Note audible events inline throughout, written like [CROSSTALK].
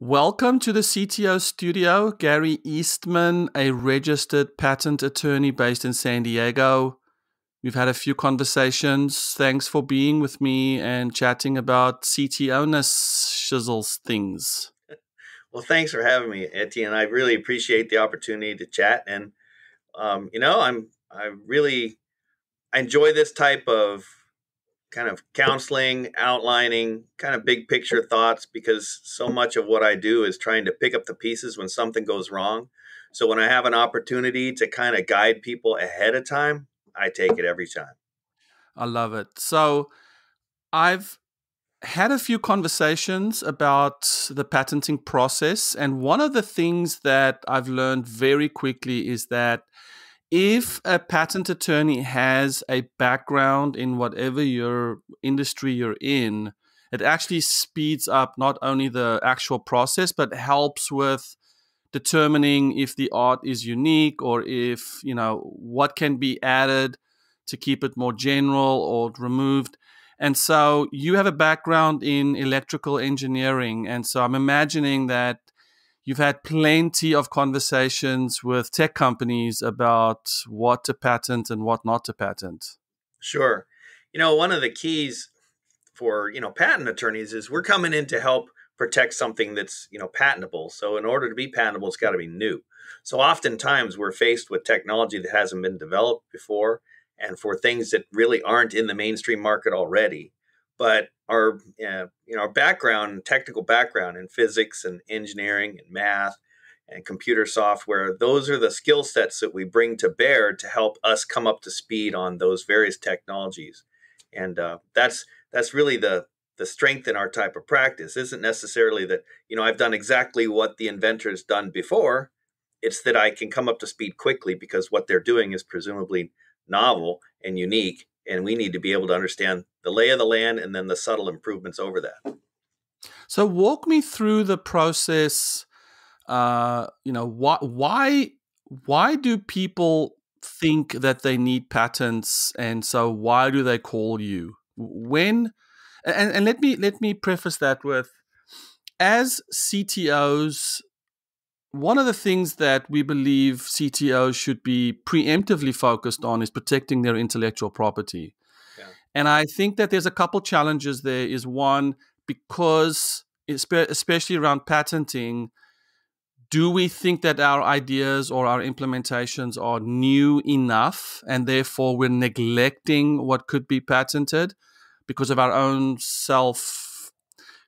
Welcome to the CTO studio. Gary Eastman, a registered patent attorney based in San Diego. We've had a few conversations. Thanks for being with me and chatting about CTO ness shizzles things. [LAUGHS] Well, thanks for having me, Etienne. I really appreciate the opportunity to chat. And, um, you know, I'm, I really I enjoy this type of kind of counseling, outlining, kind of big picture thoughts because so much of what I do is trying to pick up the pieces when something goes wrong. So when I have an opportunity to kind of guide people ahead of time, I take it every time. I love it. So I've had a few conversations about the patenting process. And one of the things that I've learned very quickly is that if a patent attorney has a background in whatever your industry you're in, it actually speeds up not only the actual process, but helps with determining if the art is unique or if, you know, what can be added to keep it more general or removed. And so you have a background in electrical engineering. And so I'm imagining that you've had plenty of conversations with tech companies about what to patent and what not to patent. Sure. You know, one of the keys for, you know, patent attorneys is we're coming in to help protect something that's, you know, patentable. So in order to be patentable, it's got to be new. So oftentimes we're faced with technology that hasn't been developed before and for things that really aren't in the mainstream market already but our uh, you know our background technical background in physics and engineering and math and computer software those are the skill sets that we bring to bear to help us come up to speed on those various technologies. And uh, that's that's really the the strength in our type of practice. Isn't necessarily that you know i've done exactly what the inventor has done before. It's that i can come up to speed quickly because what they're doing is presumably novel and unique and we need to be able to understand the lay of the land and then the subtle improvements over that. So walk me through the process. Uh, you know, why why why do people think that they need patents, and so why do they call you when? And, and let me let me preface that with, as CTOs, one of the things that we believe CTOs should be preemptively focused on is protecting their intellectual property. Yeah. And I think that there's a couple challenges there. Is one, because especially around patenting, do we think that our ideas or our implementations are new enough and therefore we're neglecting what could be patented because of our own self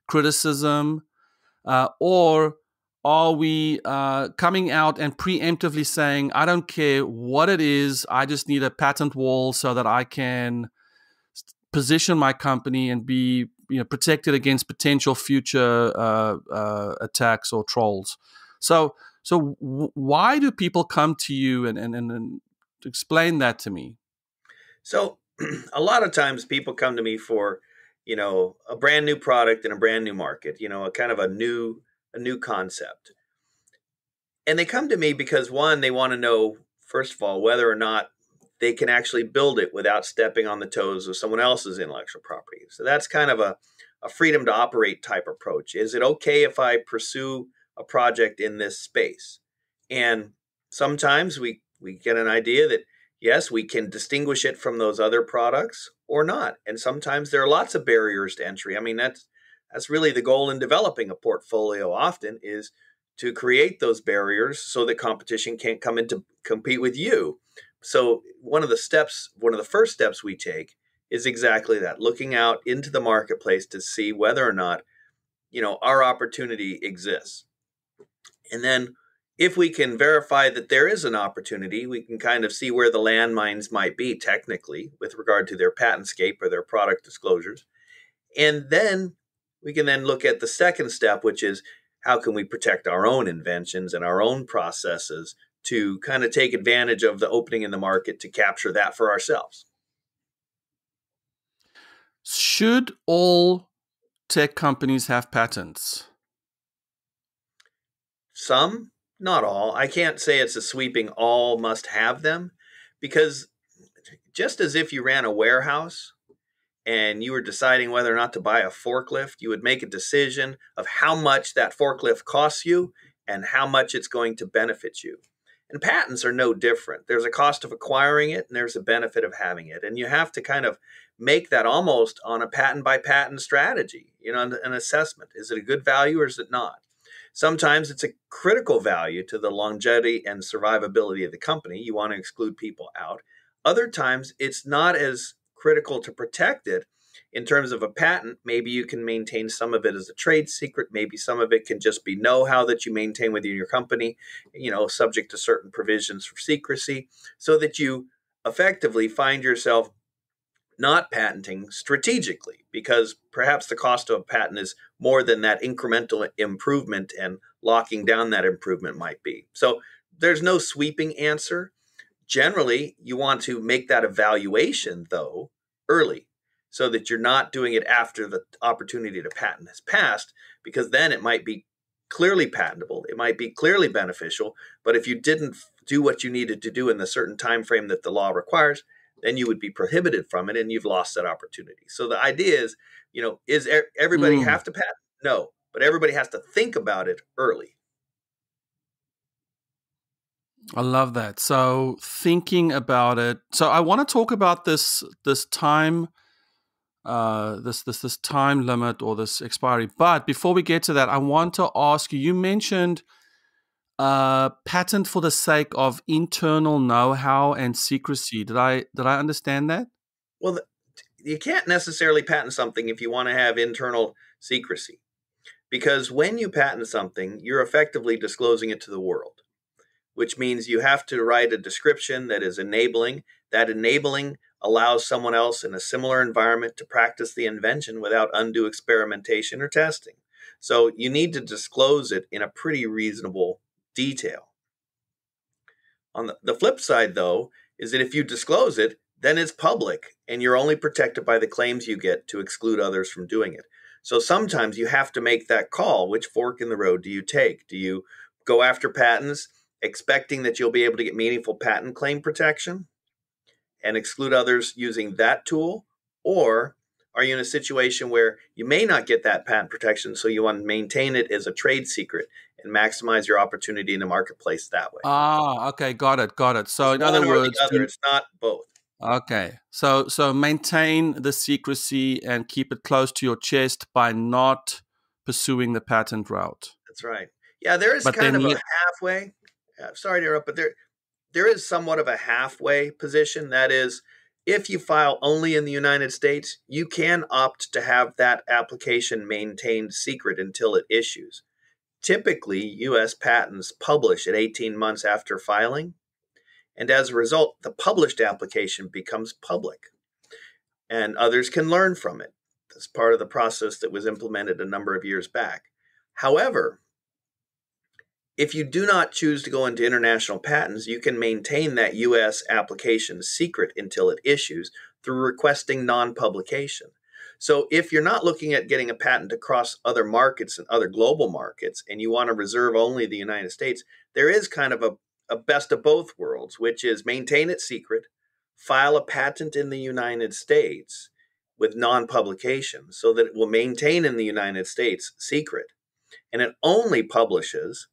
criticism? Uh, or are we uh, coming out and preemptively saying, I don't care what it is, I just need a patent wall so that I can position my company and be you know, protected against potential future uh, uh, attacks or trolls? So, so why do people come to you and, and, and, and explain that to me? So, [CLEARS THROAT] a lot of times people come to me for, you know, a brand new product in a brand new market, you know, a kind of a new a new concept. And they come to me because one, they want to know, first of all, whether or not they can actually build it without stepping on the toes of someone else's intellectual property. So that's kind of a, a freedom to operate type approach. Is it okay if I pursue a project in this space? And sometimes we, we get an idea that yes, we can distinguish it from those other products or not. And sometimes there are lots of barriers to entry. I mean, that's that's really the goal in developing a portfolio often is to create those barriers so that competition can't come in to compete with you. So one of the steps one of the first steps we take is exactly that looking out into the marketplace to see whether or not you know our opportunity exists. And then if we can verify that there is an opportunity we can kind of see where the landmines might be technically with regard to their patent scape or their product disclosures. And then we can then look at the second step, which is how can we protect our own inventions and our own processes to kind of take advantage of the opening in the market to capture that for ourselves. Should all tech companies have patents? Some, not all. I can't say it's a sweeping all must have them because just as if you ran a warehouse and you were deciding whether or not to buy a forklift, you would make a decision of how much that forklift costs you and how much it's going to benefit you. And patents are no different. There's a cost of acquiring it and there's a benefit of having it. And you have to kind of make that almost on a patent by patent strategy, you know, an assessment. Is it a good value or is it not? Sometimes it's a critical value to the longevity and survivability of the company. You want to exclude people out. Other times it's not as critical to protect it in terms of a patent, maybe you can maintain some of it as a trade secret. Maybe some of it can just be know how that you maintain within your company, you know, subject to certain provisions for secrecy, so that you effectively find yourself not patenting strategically because perhaps the cost of a patent is more than that incremental improvement and locking down that improvement might be. So there's no sweeping answer. Generally, you want to make that evaluation, though, early so that you're not doing it after the opportunity to patent has passed, because then it might be clearly patentable, it might be clearly beneficial, but if you didn't do what you needed to do in the certain time frame that the law requires, then you would be prohibited from it and you've lost that opportunity. So the idea is, you know, is everybody mm. have to patent? No, but everybody has to think about it early. I love that. So thinking about it. So I want to talk about this this time uh this this this time limit or this expiry. But before we get to that, I want to ask you you mentioned uh patent for the sake of internal know-how and secrecy. Did I did I understand that? Well, you can't necessarily patent something if you want to have internal secrecy. Because when you patent something, you're effectively disclosing it to the world which means you have to write a description that is enabling. That enabling allows someone else in a similar environment to practice the invention without undue experimentation or testing. So you need to disclose it in a pretty reasonable detail. On the, the flip side, though, is that if you disclose it, then it's public and you're only protected by the claims you get to exclude others from doing it. So sometimes you have to make that call. Which fork in the road do you take? Do you go after patents expecting that you'll be able to get meaningful patent claim protection and exclude others using that tool? Or are you in a situation where you may not get that patent protection, so you want to maintain it as a trade secret and maximize your opportunity in the marketplace that way? Ah, okay, got it, got it. So, it's in other words, other, it's not both. Okay, so so maintain the secrecy and keep it close to your chest by not pursuing the patent route. That's right. Yeah, there is but kind of a halfway uh, sorry to interrupt, but there there is somewhat of a halfway position. That is, if you file only in the United States, you can opt to have that application maintained secret until it issues. Typically, U.S. patents publish at 18 months after filing, and as a result, the published application becomes public, and others can learn from it. That's part of the process that was implemented a number of years back. However, if you do not choose to go into international patents, you can maintain that U.S. application secret until it issues through requesting non publication. So, if you're not looking at getting a patent across other markets and other global markets, and you want to reserve only the United States, there is kind of a, a best of both worlds, which is maintain it secret, file a patent in the United States with non publication so that it will maintain in the United States secret. And it only publishes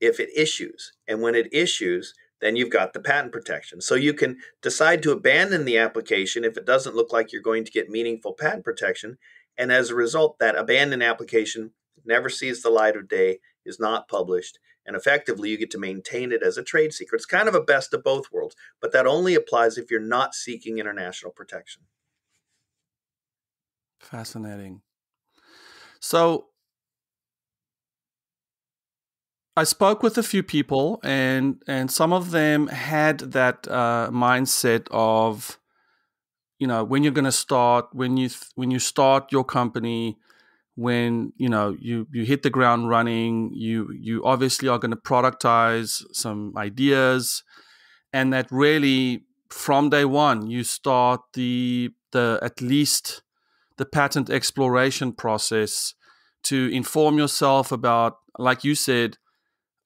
if it issues. And when it issues, then you've got the patent protection. So you can decide to abandon the application if it doesn't look like you're going to get meaningful patent protection. And as a result, that abandoned application never sees the light of day, is not published, and effectively you get to maintain it as a trade secret. It's kind of a best of both worlds, but that only applies if you're not seeking international protection. Fascinating. So I spoke with a few people, and and some of them had that uh, mindset of, you know, when you're going to start, when you when you start your company, when you know you you hit the ground running, you you obviously are going to productize some ideas, and that really from day one you start the the at least the patent exploration process to inform yourself about, like you said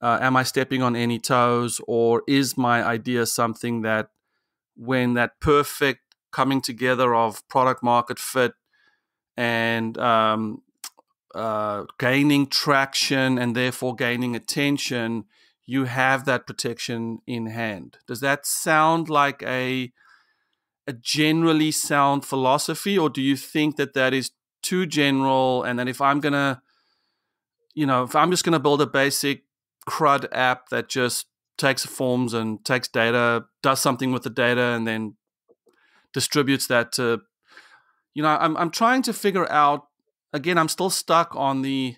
uh, am I stepping on any toes, or is my idea something that when that perfect coming together of product market fit and um, uh, gaining traction and therefore gaining attention, you have that protection in hand. Does that sound like a a generally sound philosophy, or do you think that that is too general? And that if I'm gonna, you know, if I'm just gonna build a basic CRUD app that just takes forms and takes data, does something with the data, and then distributes that to, you know, I'm I'm trying to figure out. Again, I'm still stuck on the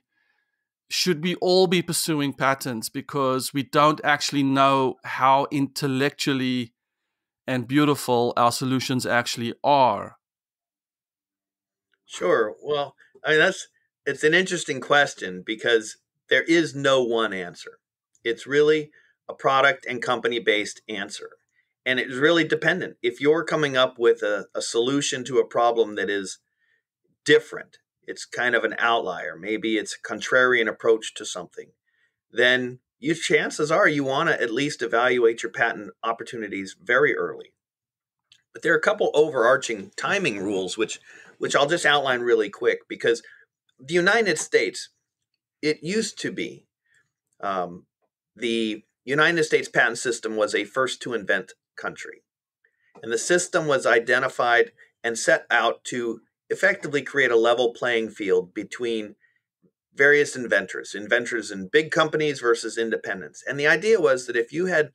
should we all be pursuing patents because we don't actually know how intellectually and beautiful our solutions actually are? Sure. Well, I mean that's it's an interesting question because there is no one answer. It's really a product and company based answer. And it's really dependent. If you're coming up with a, a solution to a problem that is different, it's kind of an outlier, maybe it's a contrarian approach to something, then you chances are you want to at least evaluate your patent opportunities very early. But there are a couple overarching timing rules which which I'll just outline really quick because the United States, it used to be um, the United States patent system was a first to invent country. And the system was identified and set out to effectively create a level playing field between various inventors, inventors in big companies versus independents. And the idea was that if you had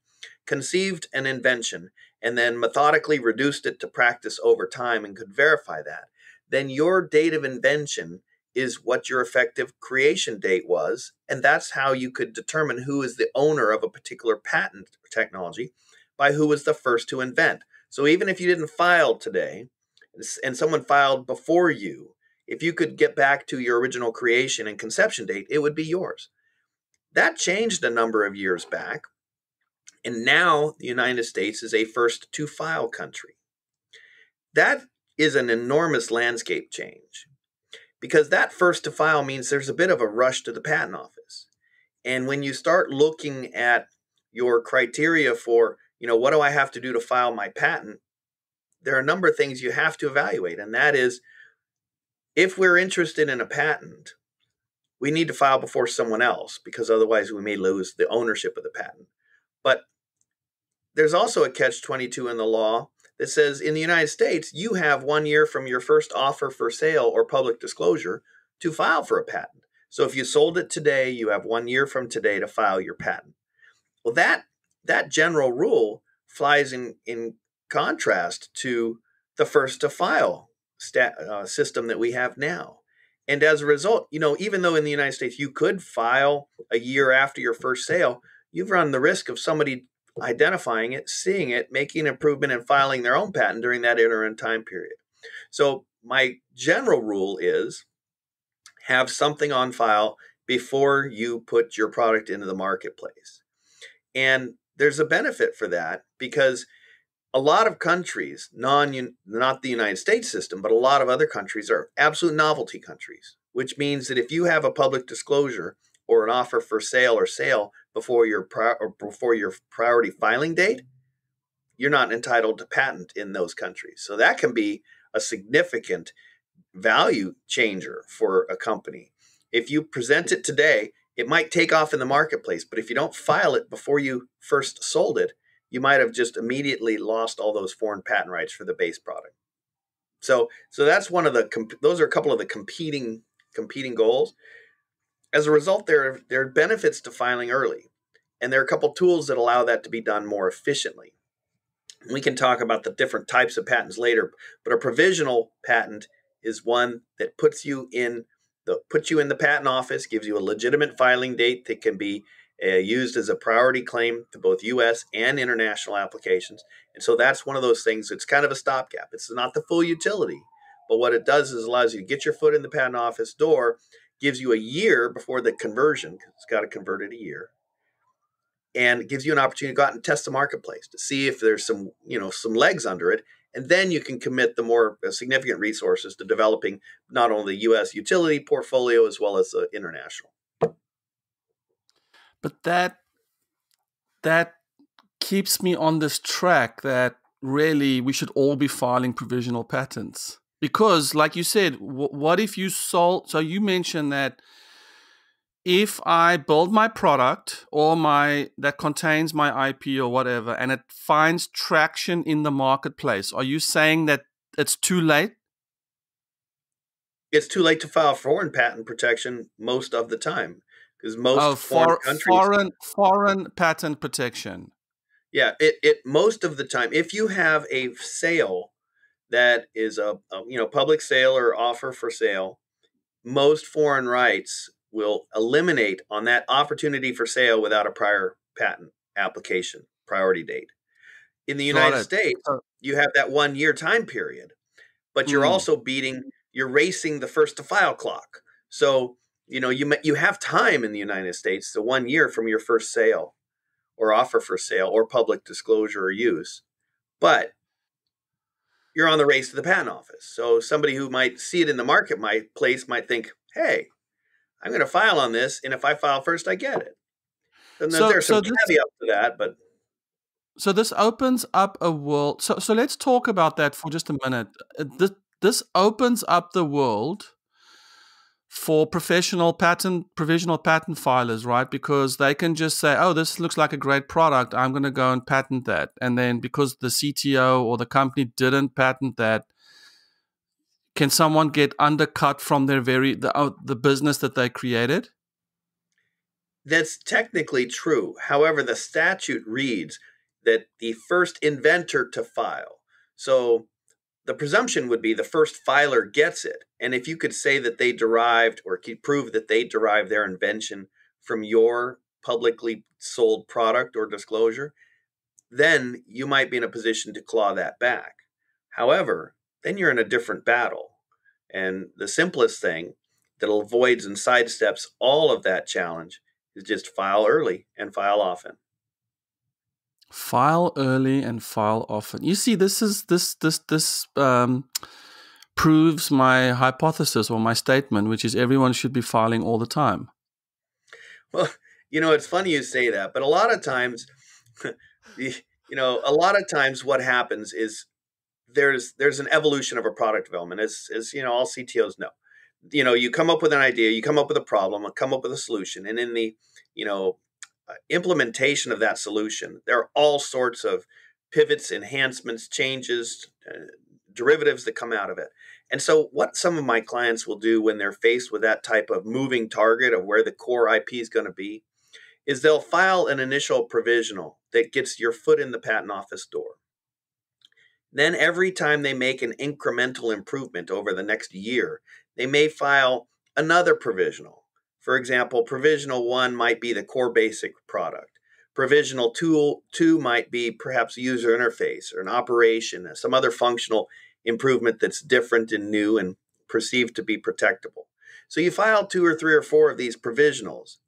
conceived an invention and then methodically reduced it to practice over time and could verify that, then your date of invention is what your effective creation date was. And that's how you could determine who is the owner of a particular patent technology by who was the first to invent. So even if you didn't file today and someone filed before you, if you could get back to your original creation and conception date, it would be yours. That changed a number of years back. And now the United States is a first to file country. That is an enormous landscape change because that first to file means there's a bit of a rush to the patent office. And when you start looking at your criteria for, you know, what do I have to do to file my patent? There are a number of things you have to evaluate, and that is if we're interested in a patent, we need to file before someone else because otherwise we may lose the ownership of the patent. But there's also a catch 22 in the law that says in the United States, you have one year from your first offer for sale or public disclosure to file for a patent. So if you sold it today, you have one year from today to file your patent. Well, that that general rule flies in in contrast to the first to file stat, uh, system that we have now. And as a result, you know, even though in the United States you could file a year after your first sale, you've run the risk of somebody identifying it, seeing it, making improvement, and filing their own patent during that interim time period. So, my general rule is have something on file before you put your product into the marketplace. And there's a benefit for that because a lot of countries, non not the United States system, but a lot of other countries are absolute novelty countries, which means that if you have a public disclosure or an offer for sale or sale before your pri- or before your priority filing date, you're not entitled to patent in those countries. So that can be a significant value changer for a company. If you present it today, it might take off in the marketplace, but if you don't file it before you first sold it, you might have just immediately lost all those foreign patent rights for the base product. So, so that's one of the those are a couple of the competing competing goals. As a result, there are, there are benefits to filing early, and there are a couple tools that allow that to be done more efficiently. We can talk about the different types of patents later, but a provisional patent is one that puts you in the puts you in the patent office, gives you a legitimate filing date that can be uh, used as a priority claim to both U.S. and international applications. And so that's one of those things. It's kind of a stopgap. It's not the full utility, but what it does is allows you to get your foot in the patent office door, gives you a year before the conversion because it's got to convert it a year, and gives you an opportunity to go out and test the marketplace to see if there's some you know some legs under it. And then you can commit the more uh, significant resources to developing not only the U.S. utility portfolio as well as the international but that that keeps me on this track that really we should all be filing provisional patents because like you said w- what if you sold so you mentioned that if i build my product or my that contains my ip or whatever and it finds traction in the marketplace are you saying that it's too late? It's too late to file foreign patent protection most of the time because most oh, foreign for, foreign foreign patent protection. Yeah, it, it most of the time, if you have a sale that is a, a, you know public sale or offer for sale, most foreign rights will eliminate on that opportunity for sale without a prior patent application priority date. In the United States, you have that one year time period, but you're mm. also beating, you're racing the first to file clock. So you know you you have time in the United States, the one year from your first sale or offer for sale or public disclosure or use. But you're on the race to the patent office. So somebody who might see it in the marketplace might think, hey, I'm going to file on this, and if I file first, I get it. And so, there's some so this, caveats to that, but so this opens up a world. So so let's talk about that for just a minute. This this opens up the world for professional patent provisional patent filers right? Because they can just say oh this looks like a great product. I'm going to go and patent that. And then because the cto or the company didn't patent that can someone get undercut from their very the, uh, the business that they created? That's technically true. However the statute reads that the first inventor to file. So the presumption would be the first filer gets it. And if you could say that they derived or prove that they derived their invention from your publicly sold product or disclosure, then you might be in a position to claw that back. However, then you're in a different battle. And the simplest thing that avoids and sidesteps all of that challenge is just file early and file often. File early and file often. You see, this is this this this um, proves my hypothesis or my statement, which is everyone should be filing all the time. Well, you know, it's funny you say that, but a lot of times, [LAUGHS] you know, a lot of times what happens is there's there's an evolution of a product development, as as you know, all CTOs know. You know, you come up with an idea, you come up with a problem, come up with a solution, and in the you know implementation of that solution, there are all sorts of pivots, enhancements, changes, uh, derivatives that come out of it. And so, what some of my clients will do when they're faced with that type of moving target of where the core IP is going to be is they'll file an initial provisional that gets your foot in the patent office door. Then, every time they make an incremental improvement over the next year, they may file another provisional for example, provisional one might be the core basic product. Provisional two, two might be perhaps user interface or an operation, or some other functional improvement that's different and new and perceived to be protectable. So you file two or three or four of these provisionals.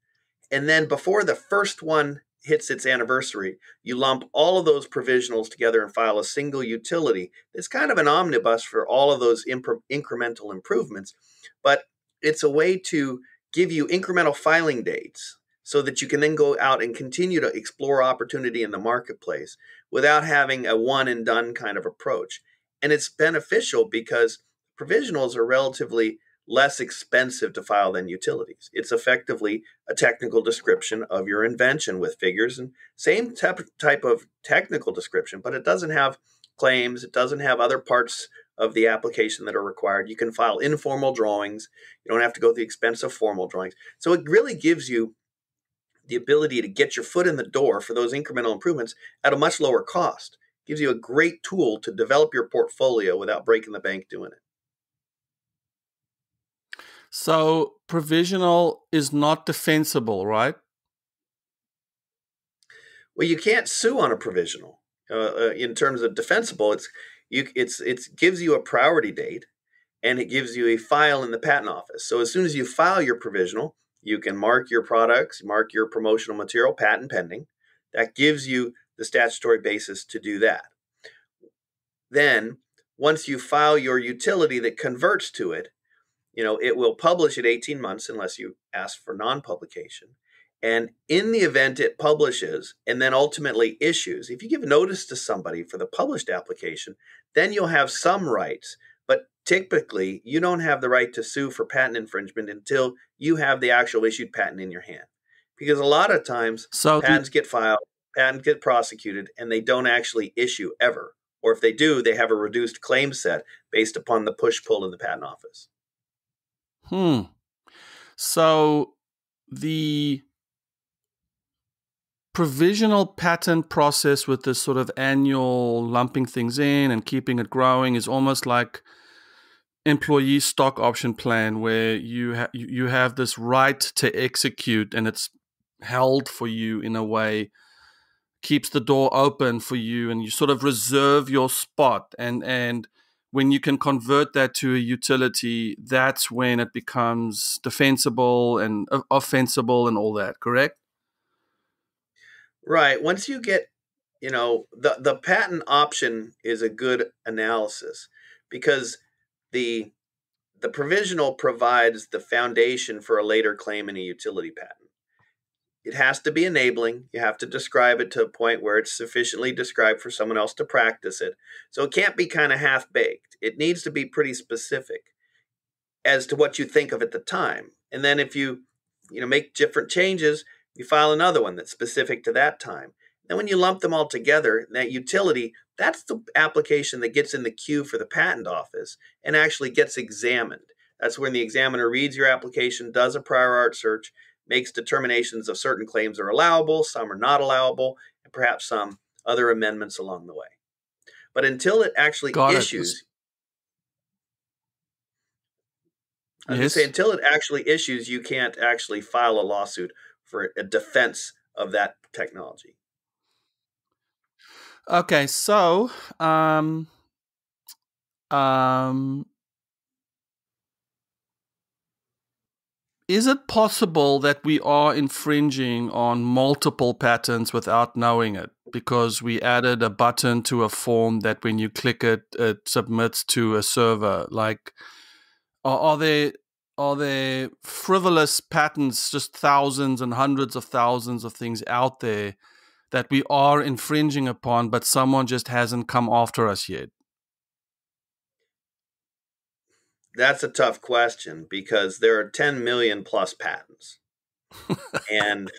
And then before the first one hits its anniversary, you lump all of those provisionals together and file a single utility. It's kind of an omnibus for all of those imp- incremental improvements, but it's a way to give you incremental filing dates so that you can then go out and continue to explore opportunity in the marketplace without having a one and done kind of approach. And it's beneficial because provisionals are relatively less expensive to file than utilities. It's effectively a technical description of your invention with figures and same type of technical description, but it doesn't have claims, it doesn't have other parts of the application that are required. You can file informal drawings. You don't have to go through the expense of formal drawings. So it really gives you the ability to get your foot in the door for those incremental improvements at a much lower cost. It gives you a great tool to develop your portfolio without breaking the bank doing it. So provisional is not defensible, right? Well, you can't sue on a provisional. Uh, uh, in terms of defensible, it's you it's it gives you a priority date and it gives you a file in the patent office. So as soon as you file your provisional, you can mark your products, mark your promotional material patent pending. That gives you the statutory basis to do that. Then, once you file your utility that converts to it, you know, it will publish at 18 months unless you ask for non-publication. And in the event it publishes and then ultimately issues, if you give notice to somebody for the published application, then you'll have some rights. But typically, you don't have the right to sue for patent infringement until you have the actual issued patent in your hand. Because a lot of times so patents the- get filed, patents get prosecuted, and they don't actually issue ever. Or if they do, they have a reduced claim set based upon the push pull in the patent office. Hmm. So the provisional patent process with this sort of annual lumping things in and keeping it growing is almost like employee stock option plan where you ha- you have this right to execute and it's held for you in a way keeps the door open for you and you sort of reserve your spot. And and when you can convert that to a utility that's when it becomes defensible and offensible and all that correct Right. Once you get, you know, the the patent option is a good analysis because the the provisional provides the foundation for a later claim in a utility patent. It has to be enabling. You have to describe it to a point where it's sufficiently described for someone else to practice it. So it can't be kind of half baked. It needs to be pretty specific as to what you think of at the time. And then if you, you know, make different changes, you file another one that's specific to that time. Then when you lump them all together, that utility, that's the application that gets in the queue for the patent office and actually gets examined. That's when the examiner reads your application, does a prior art search, makes determinations of certain claims are allowable, some are not allowable, and perhaps some other amendments along the way. But until it actually Got issues, it. I yes. say until it actually issues, you can't actually file a lawsuit for a defense of that technology. Okay, so um, um, is it possible that we are infringing on multiple patents without knowing it because we added a button to a form that when you click it it submits to a server like are, are there are there frivolous patents, just thousands and hundreds of thousands of things out there that we are infringing upon, but someone just hasn't come after us yet? That's a tough question because there are 10 million plus patents. and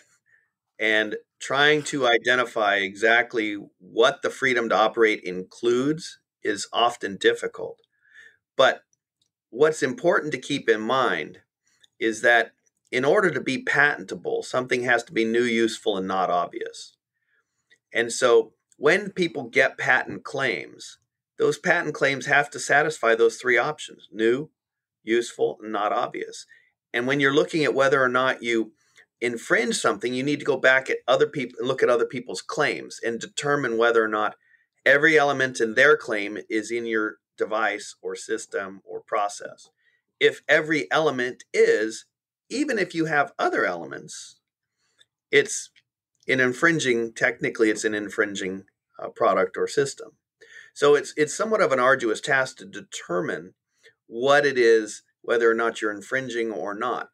and trying to identify exactly what the freedom to operate includes is often difficult. But what's important to keep in mind is that in order to be patentable, something has to be new, useful, and not obvious. And so when people get patent claims, those patent claims have to satisfy those three options new, useful, and not obvious. And when you're looking at whether or not you infringe something, you need to go back at other people and look at other people's claims and determine whether or not every element in their claim is in your device or system or process. If every element is, even if you have other elements, it's an infringing, technically, it's an infringing uh, product or system. So it's, it's somewhat of an arduous task to determine what it is, whether or not you're infringing or not.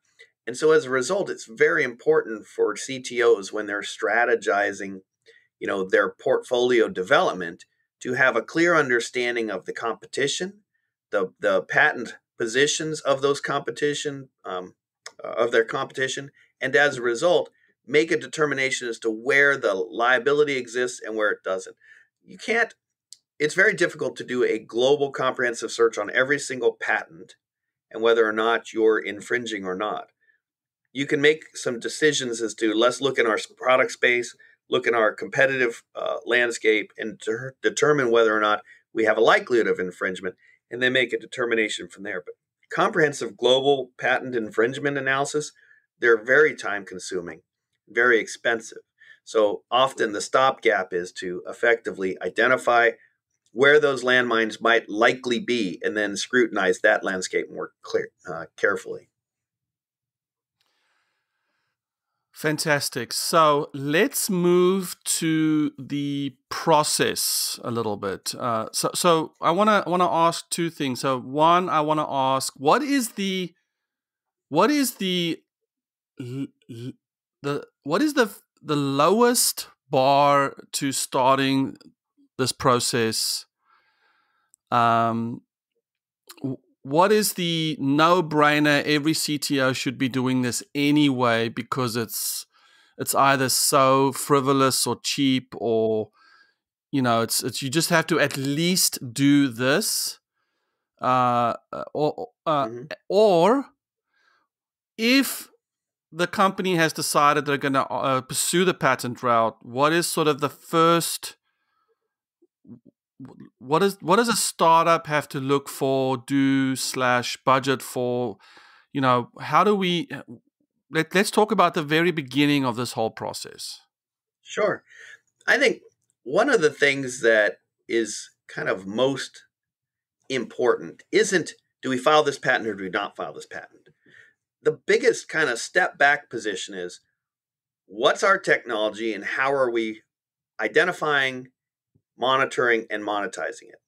And so as a result, it's very important for CTOs when they're strategizing, you know, their portfolio development to have a clear understanding of the competition, the the patent positions of those competition um, uh, of their competition, and as a result, make a determination as to where the liability exists and where it doesn't. You can't. It's very difficult to do a global comprehensive search on every single patent and whether or not you're infringing or not. You can make some decisions as to let's look in our product space, look in our competitive uh, landscape and to determine whether or not we have a likelihood of infringement, and then make a determination from there. But comprehensive global patent infringement analysis, they're very time consuming, very expensive. So often the stopgap is to effectively identify where those landmines might likely be and then scrutinize that landscape more clear, uh, carefully. Fantastic. So let's move to the process a little bit. Uh, so, so I want to want to ask two things. So, one, I want to ask, what is the what is the the what is the the lowest bar to starting this process? Um, what is the no brainer? Every CTO should be doing this anyway because it's it's either so frivolous or cheap or you know it's it's you just have to at least do this uh, or uh, mm-hmm. or if the company has decided they're going to uh, pursue the patent route what is sort of the first what is what does a startup have to look for do slash budget for? You know how do we uh, let, let's talk about the very beginning of this whole process. Sure. I think one of the things that is kind of most important isn't do we file this patent or do we not file this patent? The biggest kind of step back position is what's our technology and how are we identifying, monitoring, and monetizing it?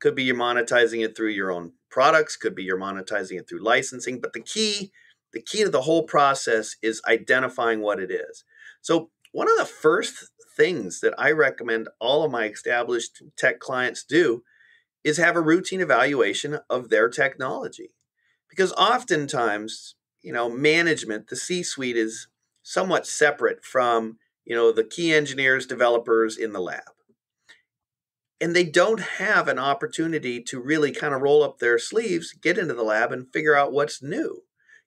Could be you're monetizing it through your own products, could be you're monetizing it through licensing, but the key the key to the whole process is identifying what it is. So one of the first things that I recommend all of my established tech clients do is have a routine evaluation of their technology. Because oftentimes, you know, management, the C suite is somewhat separate from, you know, the key engineers, developers in the lab. And they don't have an opportunity to really kind of roll up their sleeves, get into the lab and figure out what's new.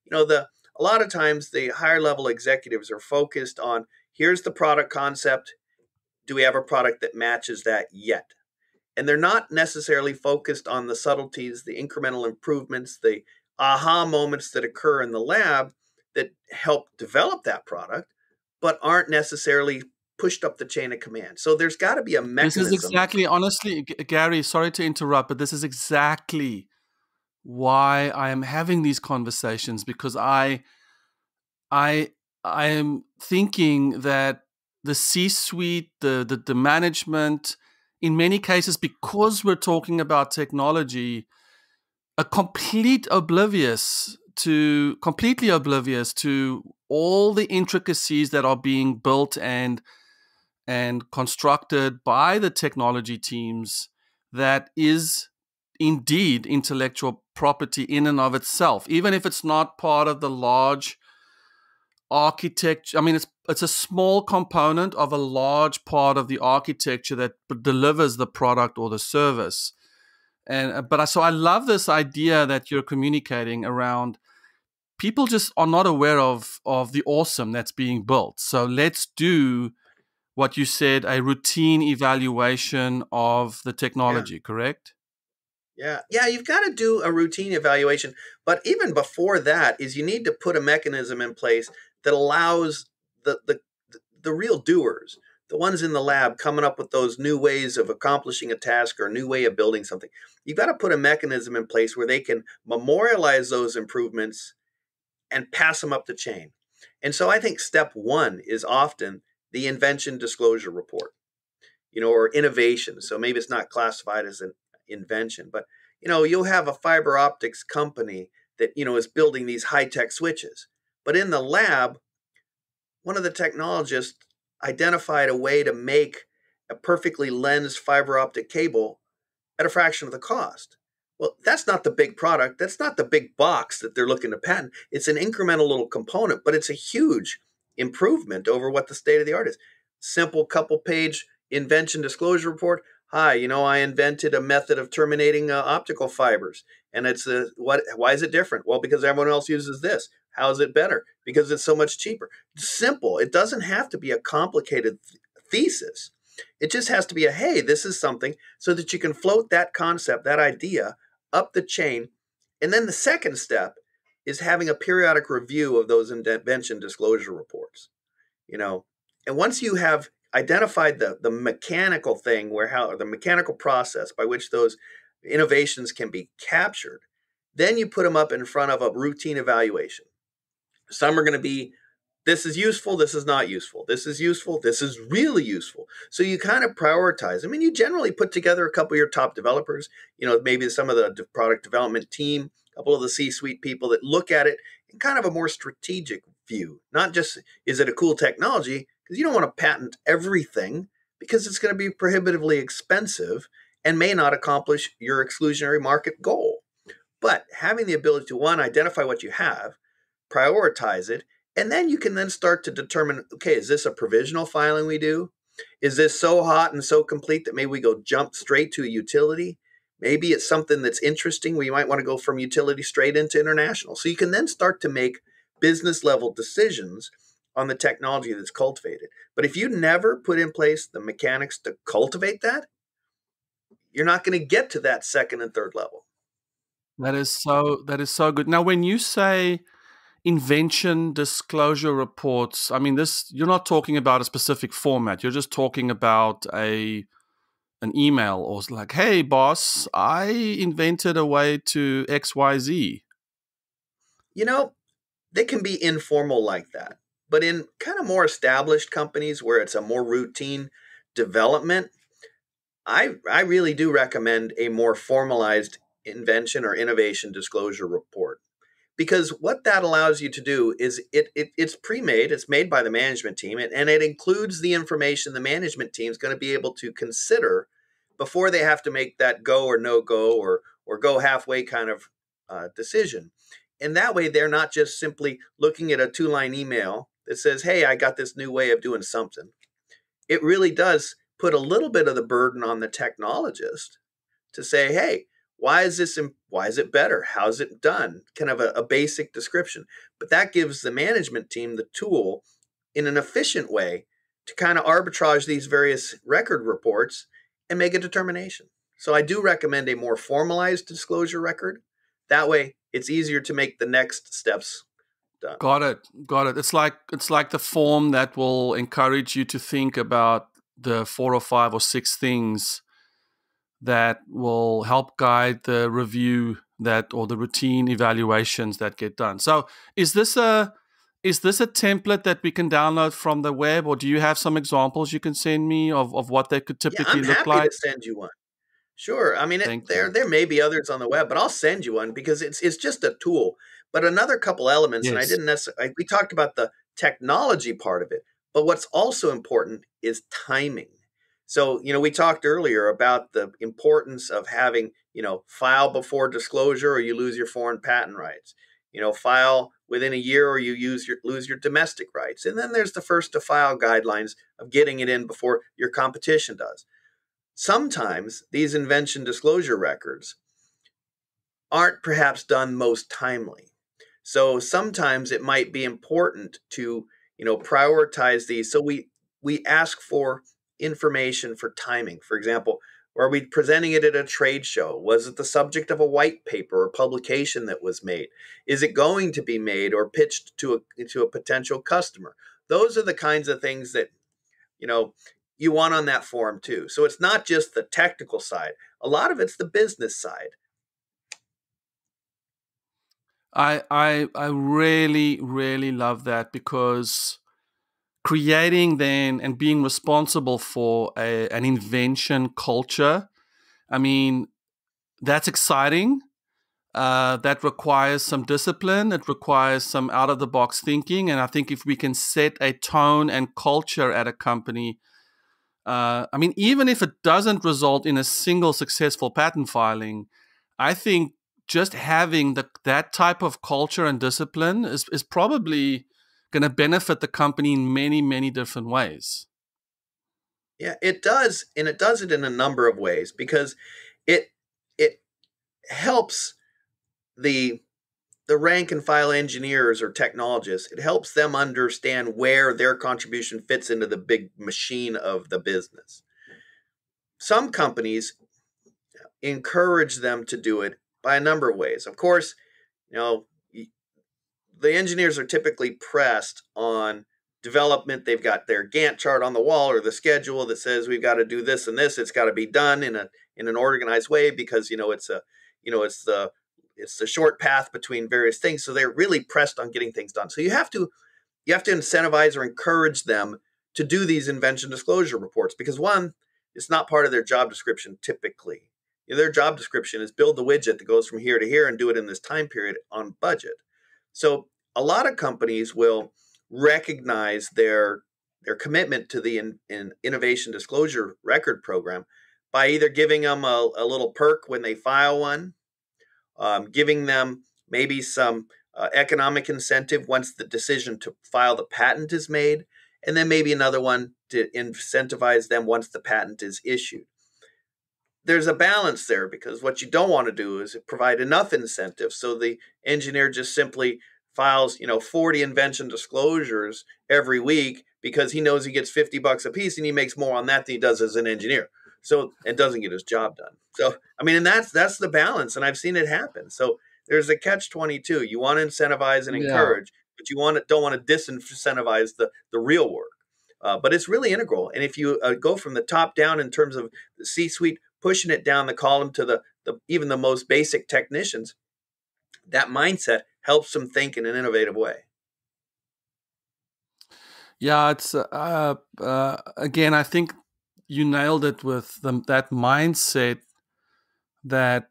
You know, the a lot of times the higher level executives are focused on here's the product concept, do we have a product that matches that yet? And they're not necessarily focused on the subtleties, the incremental improvements, the aha moments that occur in the lab that help develop that product, but aren't necessarily pushed up the chain of command. So there's got to be a mechanism. This is exactly, honestly, Gary, sorry to interrupt, but this is exactly why I am having these conversations because I, I, I am thinking that the C suite, the, the, the management, in many cases, because we're talking about technology, a complete oblivious to completely oblivious to all the intricacies that are being built and and constructed by the technology teams that is indeed intellectual property in and of itself even if it's not part of the large architecture i mean it's it's a small component of a large part of the architecture that delivers the product or the service. And uh, but I, so i love this idea that you're communicating around people just are not aware of of the awesome that's being built. So let's do what you said a routine evaluation of the technology yeah. correct yeah, yeah, you've got to do a routine evaluation. But even before that, is you need to put a mechanism in place that allows the, the, the real doers, the ones in the lab coming up with those new ways of accomplishing a task or a new way of building something. You've got to put a mechanism in place where they can memorialize those improvements and pass them up the chain. And so I think step one is often the invention disclosure report, you know, or innovation. So maybe it's not classified as an invention, but you know, you'll have a fiber optics company that, you know, is building these high-tech switches. But in the lab, one of the technologists identified a way to make a perfectly lensed fiber optic cable at a fraction of the cost. Well, that's not the big product. That's not the big box that they're looking to patent. It's an incremental little component, but it's a huge improvement over what the state of the art is. Simple couple page invention disclosure report. Hi, you know, I invented a method of terminating uh, optical fibers, and it's a what? Why is it different? Well, because everyone else uses this. How is it better? Because it's so much cheaper. Simple. It doesn't have to be a complicated th- thesis. It just has to be a hey, this is something, so that you can float that concept, that idea up the chain. And then the second step is having a periodic review of those invention disclosure reports. You know, and once you have identified the the mechanical thing where how the mechanical process by which those innovations can be captured, then you put them up in front of a routine evaluation. Some are going to be this is useful, this is not useful. This is useful, this is really useful. So you kind of prioritize. I mean, you generally put together a couple of your top developers, you know, maybe some of the product development team, couple of the C suite people that look at it in kind of a more strategic view, not just is it a cool technology, because you don't want to patent everything because it's going to be prohibitively expensive and may not accomplish your exclusionary market goal. But having the ability to one, identify what you have, prioritize it, and then you can then start to determine okay, is this a provisional filing we do? Is this so hot and so complete that maybe we go jump straight to a utility? Maybe it's something that's interesting where you might want to go from utility straight into international. So you can then start to make business level decisions on the technology that's cultivated. But if you never put in place the mechanics to cultivate that, you're not going to get to that second and third level. That is so that is so good. Now when you say invention disclosure reports, I mean this you're not talking about a specific format. You're just talking about a an email or like, "Hey boss, I invented a way to XYZ." You know, they can be informal like that. But in kind of more established companies where it's a more routine development, I I really do recommend a more formalized invention or innovation disclosure report. Because what that allows you to do is it, it it's pre-made, it's made by the management team, and, and it includes the information the management team is going to be able to consider before they have to make that go or no go or or go halfway kind of uh, decision. And that way, they're not just simply looking at a two line email that says, Hey, I got this new way of doing something. It really does put a little bit of the burden on the technologist to say, Hey, why is this why is it better how's it done kind of a, a, basic description but that gives the management team the tool in an efficient way to kind of arbitrage these various record reports and make a determination so i do recommend a more formalized disclosure record that way it's easier to make the next steps done. Got it. Got it. It's like it's like the form that will encourage you to think about the four or five or six things that will help guide the review that or the routine evaluations that get done. So, is this a is this a template that we can download from the web, or do you have some examples you can send me of, of what they could typically yeah, look like? To send you one. Sure. I mean, it, there there may be others on the web, but I'll send you one because it's it's just a tool. But another couple elements, yes. and I didn't necessarily. We talked about the technology part of it, but what's also important is timing. So you know, we talked earlier about the importance of having you know file before disclosure, or you lose your foreign patent rights. You know, file within a year, or you use your lose your domestic rights. And then there's the first to file guidelines of getting it in before your competition does. Sometimes these invention disclosure records aren't perhaps done most timely. So sometimes it might be important to, you know, prioritize these. So we we ask for information for timing. For example, are we presenting it at a trade show? Was it the subject of a white paper or publication that was made? Is it going to be made or pitched to a to a potential customer? Those are the kinds of things that you know you want on that form too. So it's not just the technical side. A lot of it's the business side. I I I really really love that because creating then and being responsible for a, an invention culture. I mean, that's exciting. Uh, that requires some discipline. It requires some out of the box thinking. And I think if we can set a tone and culture at a company uh, I mean, even if it doesn't result in a single successful patent filing, I think just having the, that type of culture and discipline is, is probably going to benefit the company in many, many different ways. Yeah, it does, and it does it in a number of ways because it it helps the the rank and file engineers or technologists, it helps them understand where their contribution fits into the big machine of the business. Some companies encourage them to do it by a number of ways. Of course, you know, the engineers are typically pressed on development. They've got their Gantt chart on the wall or the schedule that says we've got to do this and this. It's got to be done in a in an organized way because you know it's a you know it's the it's a short path between various things so they're really pressed on getting things done so you have to you have to incentivize or encourage them to do these invention disclosure reports because one it's not part of their job description typically you know, their job description is build the widget that goes from here to here and do it in this time period on budget so a lot of companies will recognize their their commitment to the in, in innovation disclosure record program by either giving them a, a little perk when they file one, um, giving them maybe some uh, economic incentive once the decision to file the patent is made, and then maybe another one to incentivize them once the patent is issued. There's a balance there because what you don't want to do is provide enough incentive so the engineer just simply files, you know, 40 invention disclosures every week because he knows he gets 50 bucks a piece and he makes more on that than he does as an engineer. So and doesn't get his job done. So I mean, and that's that's the balance, and I've seen it happen. So there's a catch 22. You want to incentivize and encourage, yeah. but you want to, don't want to disincentivize the the real work. Uh, but it's really integral. And if you uh, go from the top down in terms of the C-suite, pushing it down the column to the, the even the most basic technicians, that mindset helps them think in an innovative way. Yeah, it's uh, uh, again. I think you nailed it with the, that mindset that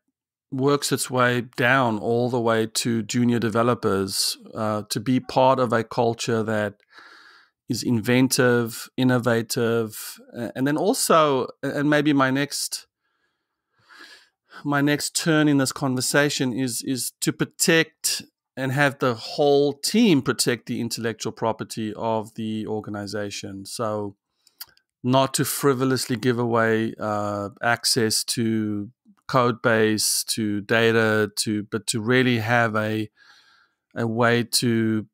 works its way down all the way to junior developers uh, to be part of a culture that is inventive, innovative, and then also, and maybe my next my next turn in this conversation is is to protect and have the whole team protect the intellectual property of the organization. So, not to frivolously give away uh, access to code base, to data, to but to really have a a way to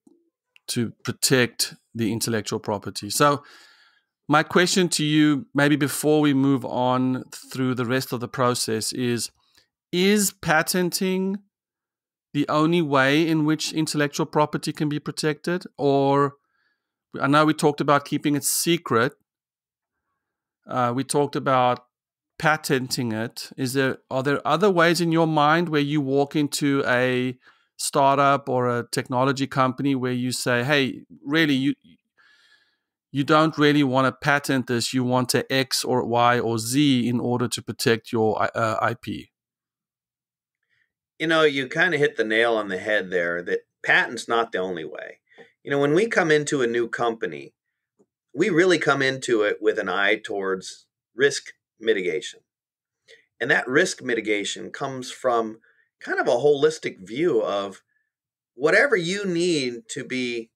to protect the intellectual property. So, my question to you, maybe before we move on through the rest of the process, is: Is patenting the only way in which intellectual property can be protected, or I know we talked about keeping it secret. Uh, we talked about patenting it. Is there are there other ways in your mind where you walk into a startup or a technology company where you say, "Hey, really, you you don't really want to patent this. You want to X or Y or Z in order to protect your uh, IP." You know, you kind of hit the nail on the head there. That patent's not the only way. You know, when we come into a new company, we really come into it with an eye towards risk mitigation. And that risk mitigation comes from kind of a holistic view of whatever you need to be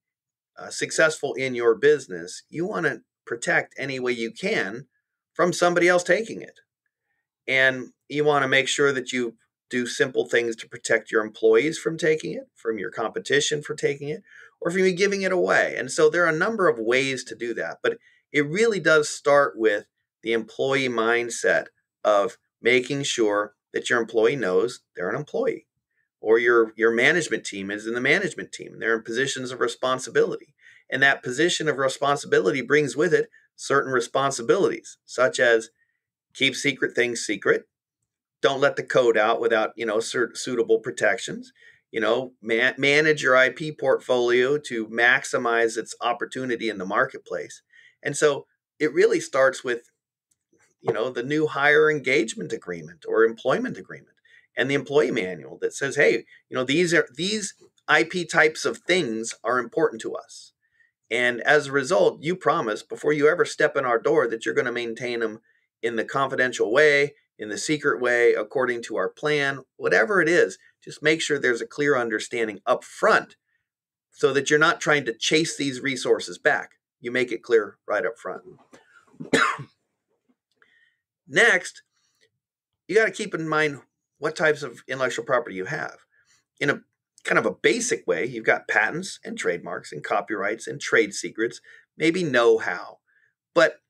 uh, successful in your business, you want to protect any way you can from somebody else taking it. And you want to make sure that you do simple things to protect your employees from taking it, from your competition for taking it, or from you giving it away. And so there are a number of ways to do that, but it really does start with the employee mindset of making sure that your employee knows they're an employee or your your management team is in the management team they're in positions of responsibility. And that position of responsibility brings with it certain responsibilities such as keep secret things secret don't let the code out without you know suitable protections you know man- manage your ip portfolio to maximize its opportunity in the marketplace. And so it really starts with you know the new hire engagement agreement or employment agreement and the employee manual that says hey you know these are these ip types of things are important to us. And as a result you promise before you ever step in our door that you're going to maintain them in the confidential way in the secret way according to our plan whatever it is just make sure there's a clear understanding up front so that you're not trying to chase these resources back. You make it clear right up front [COUGHS] Next, you got to keep in mind what types of intellectual property you have. In a kind of a basic way, you've got patents and trademarks and copyrights and trade secrets, maybe know how. But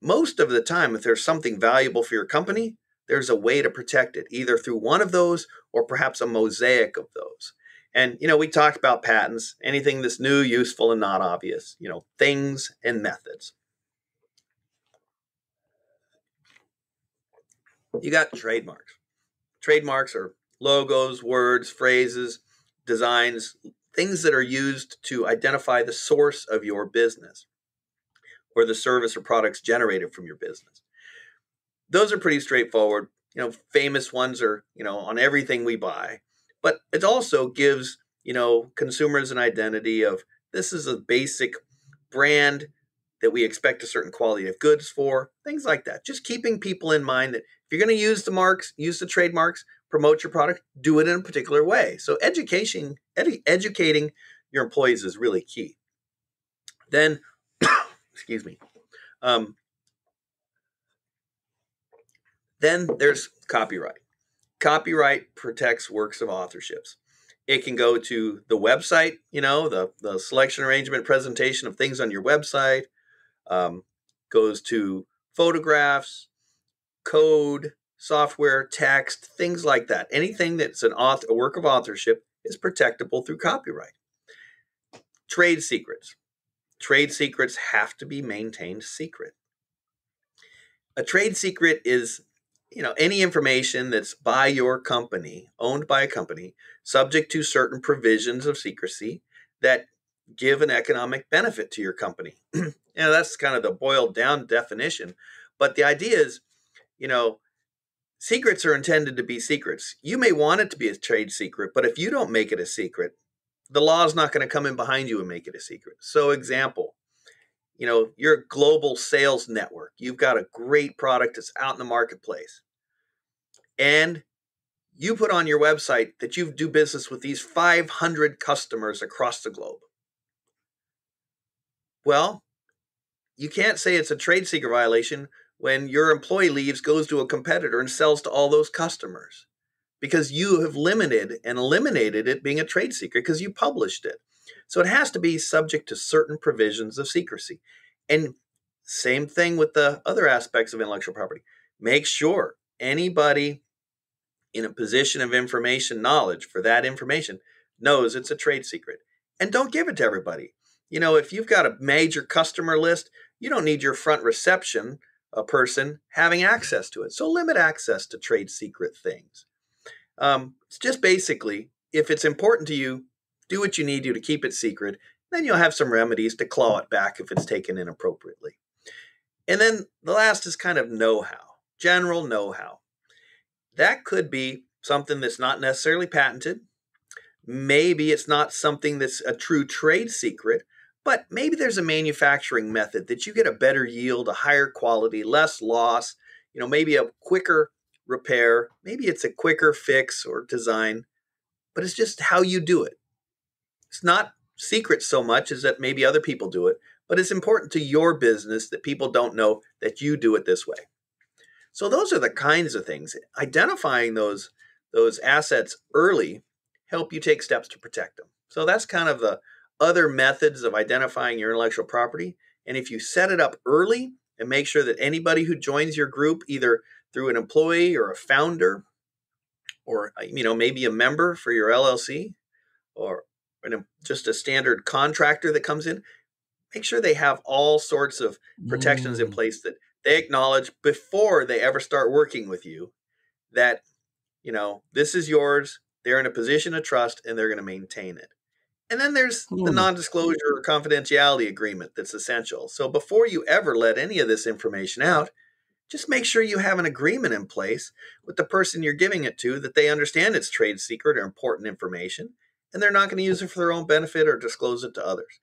most of the time, if there's something valuable for your company, there's a way to protect it, either through one of those or perhaps a mosaic of those. And, you know, we talked about patents, anything that's new, useful, and not obvious, you know, things and methods. You got trademarks. Trademarks are logos, words, phrases, designs, things that are used to identify the source of your business or the service or products generated from your business. Those are pretty straightforward. You know, famous ones are, you know, on everything we buy, but it also gives you know, consumers an identity of this is a basic brand that we expect a certain quality of goods for, things like that. Just keeping people in mind that you're going to use the marks, use the trademarks, promote your product, do it in a particular way. So education, edu- educating your employees is really key. Then, [COUGHS] excuse me. Um, then there's copyright. Copyright protects works of authorships. It can go to the website, you know, the, the selection arrangement presentation of things on your website, um, goes to photographs, code, software, text, things like that. Anything that's an author, a work of authorship is protectable through copyright. Trade secrets. Trade secrets have to be maintained secret. A trade secret is you know any information that's by your company owned by a company subject to certain provisions of secrecy that give an economic benefit to your company [CLEARS THROAT] you know that's kind of the boiled down definition but the idea is you know secrets are intended to be secrets you may want it to be a trade secret but if you don't make it a secret the law is not going to come in behind you and make it a secret so example you know you're a global sales network you've got a great product that's out in the marketplace and you put on your website that you do business with these 500 customers across the globe. Well, you can't say it's a trade secret violation when your employee leaves, goes to a competitor, and sells to all those customers because you have limited and eliminated it being a trade secret because you published it. So it has to be subject to certain provisions of secrecy. And same thing with the other aspects of intellectual property. Make sure anybody in a position of information knowledge for that information knows it's a trade secret. And don't give it to everybody. You know, if you've got a major customer list, you don't need your front reception a person having access to it. So limit access to trade secret things. Um, it's just basically, if it's important to you, do what you need to to keep it secret. Then you'll have some remedies to claw it back if it's taken inappropriately. And then the last is kind of know how, general know how. That could be something that's not necessarily patented. Maybe it's not something that's a true trade secret, but maybe there's a manufacturing method that you get a better yield, a higher quality, less loss, you know, maybe a quicker repair, maybe it's a quicker fix or design, but it's just how you do it. It's not secret so much as that maybe other people do it, but it's important to your business that people don't know that you do it this way. So those are the kinds of things. Identifying those those assets early help you take steps to protect them. So that's kind of the other methods of identifying your intellectual property. And if you set it up early and make sure that anybody who joins your group, either through an employee or a founder, or you know maybe a member for your LLC, or just a standard contractor that comes in, make sure they have all sorts of protections mm. in place that they acknowledge before they ever start working with you that you know this is yours they're in a position of trust and they're going to maintain it and then there's the hmm. non-disclosure or confidentiality agreement that's essential so before you ever let any of this information out just make sure you have an agreement in place with the person you're giving it to that they understand it's trade secret or important information and they're not going to use it for their own benefit or disclose it to others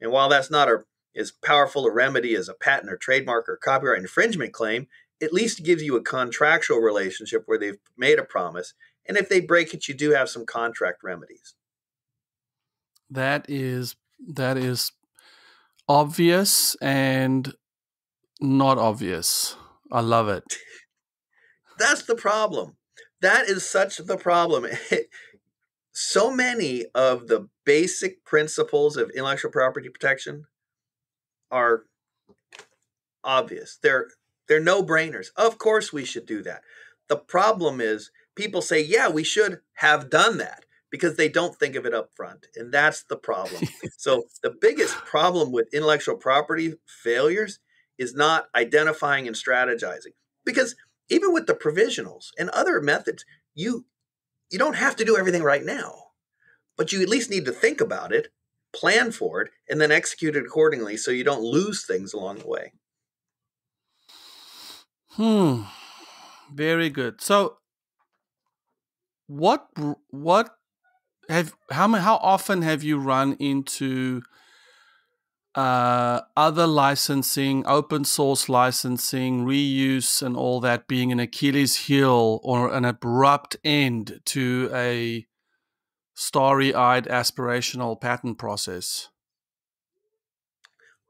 and while that's not a as powerful a remedy as a patent or trademark or copyright infringement claim, at least gives you a contractual relationship where they've made a promise. And if they break it, you do have some contract remedies. That is that is obvious and not obvious. I love it. That's the problem. That is such the problem. [LAUGHS] so many of the basic principles of intellectual property protection are obvious. They're they're no-brainers. Of course we should do that. The problem is people say, "Yeah, we should have done that." Because they don't think of it up front. And that's the problem. [LAUGHS] so, the biggest problem with intellectual property failures is not identifying and strategizing. Because even with the provisionals and other methods, you you don't have to do everything right now. But you at least need to think about it plan for it, and then execute it accordingly so you don't lose things along the way. Hmm. Very good. So what what have how how often have you run into uh, other licensing, open source licensing, reuse, and all that being an Achilles heel or an abrupt end to a starry eyed aspirational patent process?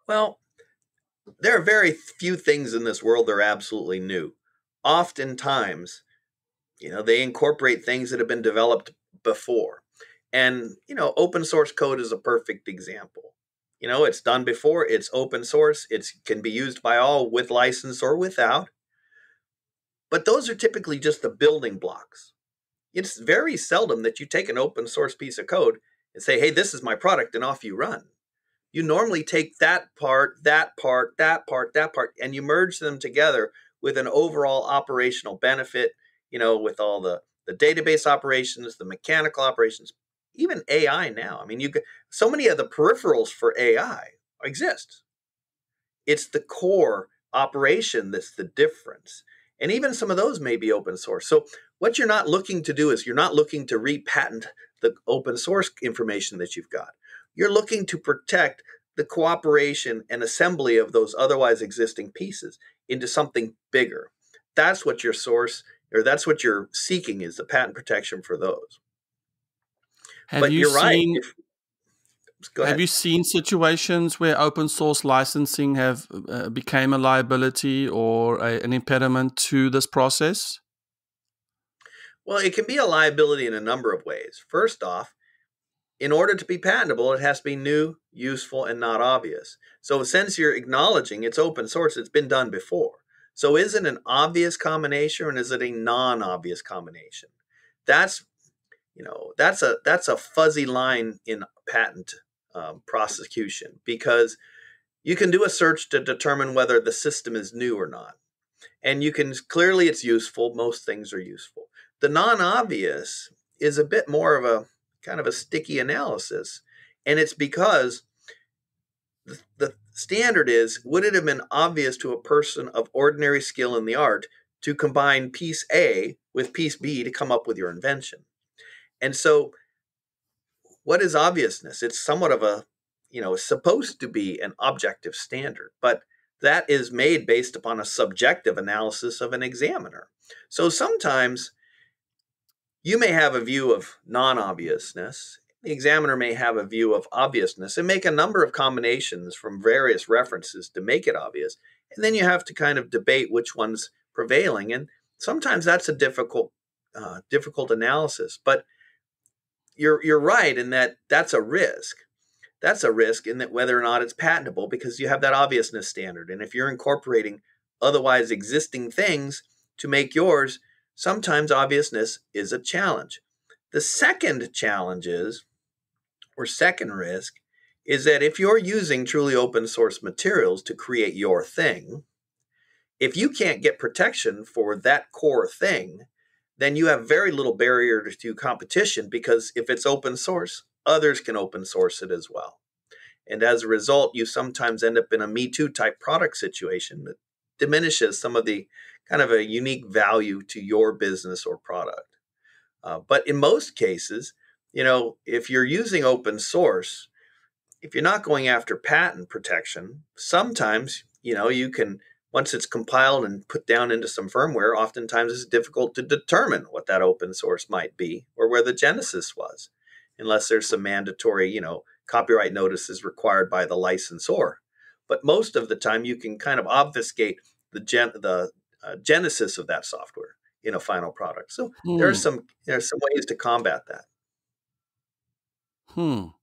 Well, there are very few things in this world that are absolutely new. Oftentimes, you know, they incorporate things that have been developed before. And, you know, open source code is a perfect example. You know, it's done before, it's open source, it can be used by all with license or without. But those are typically just the building blocks. It's very seldom that you take an open source piece of code and say, hey, this is my product, and off you run. You normally take that part, that part, that part, that part, and you merge them together with an overall operational benefit, you know, with all the, the database operations, the mechanical operations, even AI now. I mean, you so many of the peripherals for AI exist. It's the core operation that's the difference. And even some of those may be open source. So what you're not looking to do is you're not looking to repatent the open source information that you've got. You're looking to protect the cooperation and assembly of those otherwise existing pieces into something bigger. That's what your source or that's what you're seeking is the patent protection for those. Have but you are seen, right. Have you seen situations where open source licensing have uh, became a liability or a, an impediment to this process? Well, it can be a liability in a number of ways. First off, in order to be patentable, it has to be new, useful, and not obvious. So, since you're acknowledging it's open source, it's been done before. So, is it an obvious combination or is it a non obvious combination? That's you know that's a that's a fuzzy line in patent um, prosecution because you can do a search to determine whether the system is new or not. And you can clearly it's useful most things are useful. The non-obvious is a bit more of a kind of a sticky analysis and it's because the, the standard is would it have been obvious to a person of ordinary skill in the art to combine piece a with piece b to come up with your invention and so, what is obviousness? It's somewhat of a, you know, supposed to be an objective standard, but that is made based upon a subjective analysis of an examiner. So sometimes you may have a view of non obviousness. The examiner may have a view of obviousness and make a number of combinations from various references to make it obvious. And then you have to kind of debate which one's prevailing. And sometimes that's a difficult, uh, difficult analysis. But you're you're right in that that's a risk. That's a risk in that whether or not it's patentable because you have that obviousness standard. And if you're incorporating otherwise existing things to make yours, sometimes obviousness is a challenge. The second challenge is, or second risk, is that if you're using truly open source materials to create your thing, if you can't get protection for that core thing, then you have very little barrier to competition because if it's open source, others can open source it as well. And as a result, you sometimes end up in a Me Too type product situation that diminishes some of the kind of a unique value to your business or product. Uh, but in most cases, you know, if you're using open source, if you're not going after patent protection, sometimes, you know, you can once it's compiled and put down into some firmware, oftentimes it's difficult to determine what that open source might be or where the genesis was, unless there's some mandatory, you know, copyright notices required by the licensor. But most of the time, you can kind of obfuscate the gen- the uh, genesis of that software in a final product. So hmm. there are some there are some ways to combat that. Hmm.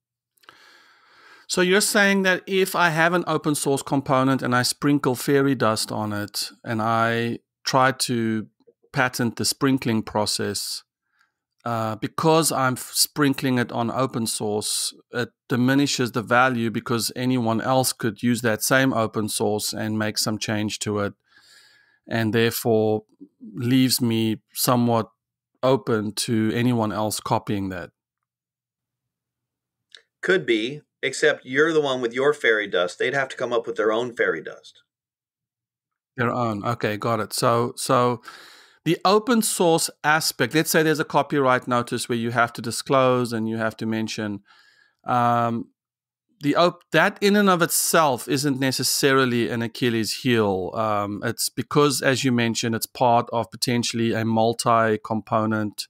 So you're saying that if I have an open source component and I sprinkle fairy dust on it and I try to patent the sprinkling process, uh, because I'm sprinkling it on open source, it diminishes the value because anyone else could use that same open source and make some change to it, and therefore leaves me somewhat open to anyone else copying that. Could be, except you're the one with your fairy dust. They'd have to come up with their own fairy dust. Their own. Okay, got it. So so the open source aspect. Let's say there's a copyright notice where you have to disclose and you have to mention. Um, the op- that in and of itself isn't necessarily an Achilles heel. Um, it's because, as you mentioned, it's part of potentially a multi-component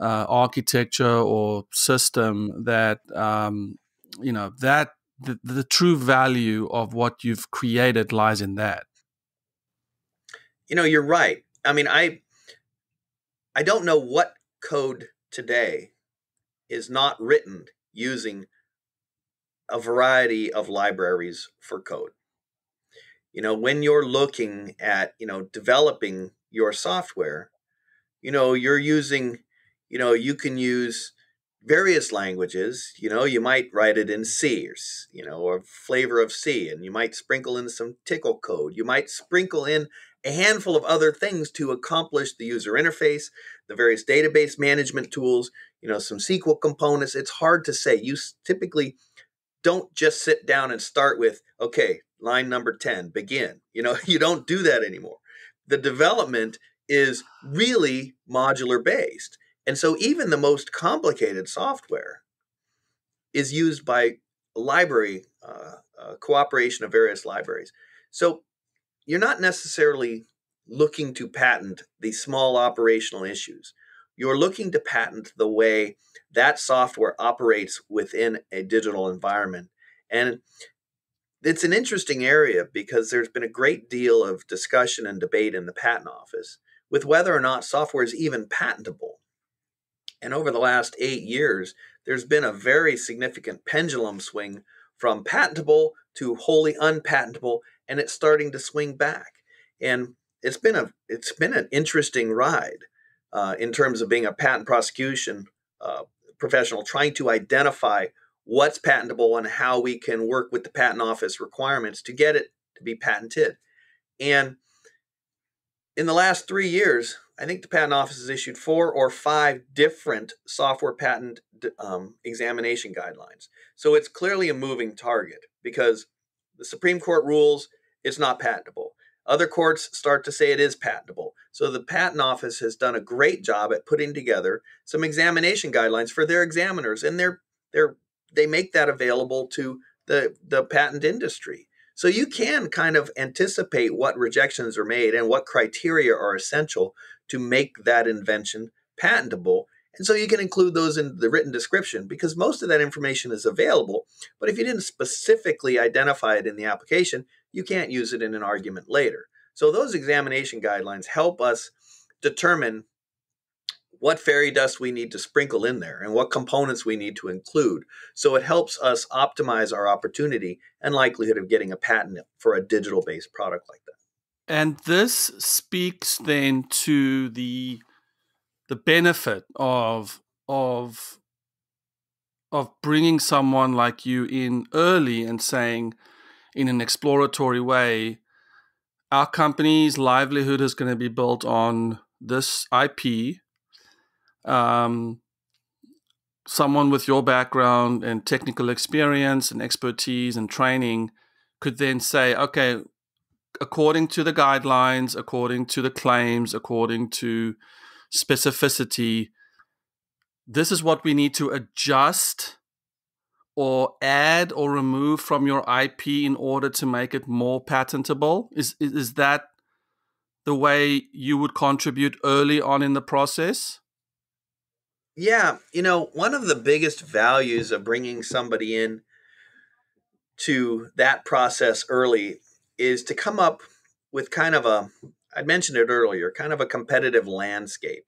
uh, architecture or system that um, you know that the, the true value of what you've created lies in that. You know, you're right. I mean, I I don't know what code today is not written using a variety of libraries for code. You know, when you're looking at, you know, developing your software, you know, you're using, you know, you can use various languages. You know, you might write it in C or, you know, or flavor of C, and you might sprinkle in some Tcl code. You might sprinkle in a handful of other things to accomplish the user interface, the various database management tools, you know, some SQL components. It's hard to say. You typically don't just sit down and start with, okay, line number 10, begin. You know, [LAUGHS] you don't do that anymore. The development is really modular based. And so even the most complicated software is used by library uh, uh, cooperation of various libraries. So you're not necessarily looking to patent the small operational issues. You're looking to patent the way that software operates within a digital environment. And it's an interesting area because there's been a great deal of discussion and debate in the patent office with whether or not software is even patentable. And over the last eight years, there's been a very significant pendulum swing from patentable to wholly unpatentable, and it's starting to swing back. And it's been a it's been an interesting ride uh, in terms of being a patent prosecution uh, professional trying to identify what's patentable and how we can work with the patent office requirements to get it to be patented. And in the last three years, I think the patent office has issued four or five different software patent um, examination guidelines. So it's clearly a moving target because the Supreme Court rules it's not patentable. Other courts start to say it is patentable. So the Patent Office has done a great job at putting together some examination guidelines for their examiners, and they're they're they make that available to the the patent industry. So you can kind of anticipate what rejections are made and what criteria are essential to make that invention patentable. And so you can include those in the written description because most of that information is available. But if you didn't specifically identify it in the application, you can't use it in an argument later. So those examination guidelines help us determine what fairy dust we need to sprinkle in there and what components we need to include. So it helps us optimize our opportunity and likelihood of getting a patent for a digital based product like that. And this speaks then to the the benefit of of of bringing someone like you in early and saying in an exploratory way our company's livelihood is going to be built on this IP. Um, someone with your background and technical experience and expertise and training could then say, okay, according to the guidelines, according to the claims, according to specificity, this is what we need to adjust or add or remove from your IP in order to make it more patentable? Is is that the way you would contribute early on in the process? Yeah, you know, one of the biggest values of bringing somebody in to that process early is to come up with kind of a I mentioned it earlier, kind of a competitive landscape.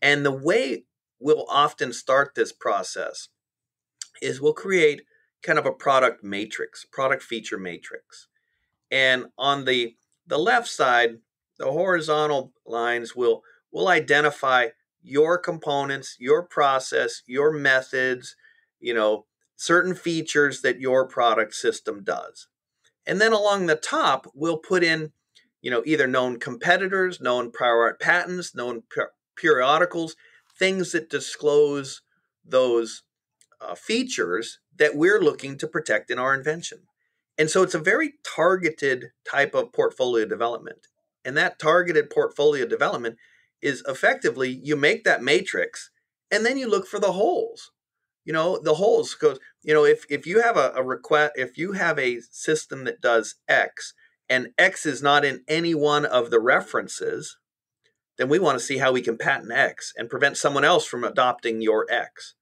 And the way we'll often start this process is we'll create kind of a product matrix, product feature matrix. And on the the left side, the horizontal lines will will identify your components, your process, your methods, you know, certain features that your product system does. And then along the top, we'll put in, you know, either known competitors, known prior art patents, known periodicals, things that disclose those uh, features that we're looking to protect in our invention. And so it's a very targeted type of portfolio development. And that targeted portfolio development is effectively you make that matrix and then you look for the holes. You know, the holes goes, you know, if if you have a, a request if you have a system that does X and X is not in any one of the references, then we want to see how we can patent X and prevent someone else from adopting your X.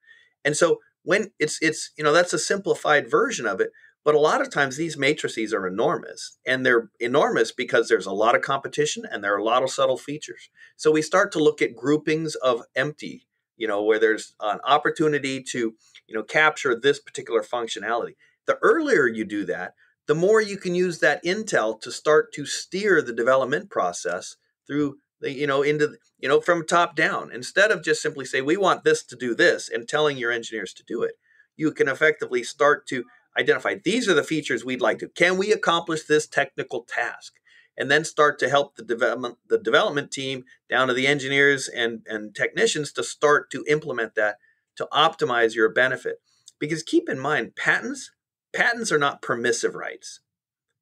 And so when it's it's you know that's a simplified version of it, but a lot of times these matrices are enormous, and they're enormous because there's a lot of competition and there are a lot of subtle features. So we start to look at groupings of empty, you know, where there's an opportunity to, you know, capture this particular functionality. The earlier you do that, the more you can use that intel to start to steer the development process through the, you know, into, you know, from top down. Instead of just simply say, we want this to do this and telling your engineers to do it, you can effectively start to identify these are the features we'd like to. Can we accomplish this technical task? And then start to help the development the development team down to the engineers and, and technicians to start to implement that to optimize your benefit. Because keep in mind, patents patents are not permissive rights.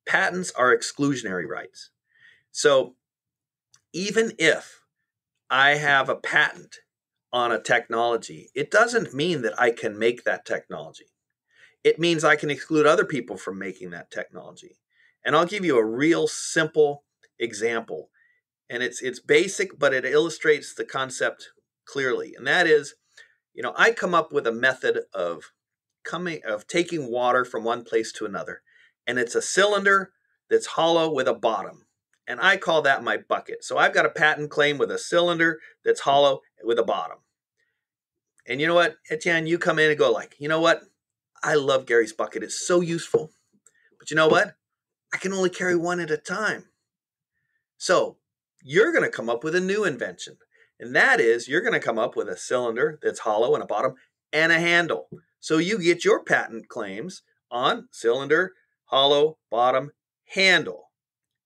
Patents are exclusionary rights. So even if I have a patent on a technology, it doesn't mean that I can make that technology it means I can exclude other people from making that technology. And I'll give you a real simple example. And it's it's basic, but it illustrates the concept clearly. And that is, you know, I come up with a method of coming of taking water from one place to another. And it's a cylinder that's hollow with a bottom. And I call that my bucket. So I've got a patent claim with a cylinder that's hollow with a bottom. And you know what, Etienne, you come in and go like, you know what? I love Gary's bucket. It's so useful. But you know what? I can only carry one at a time. So you're going to come up with a new invention. And that is, you're going to come up with a cylinder that's hollow and a bottom and a handle. So you get your patent claims on cylinder, hollow, bottom, handle.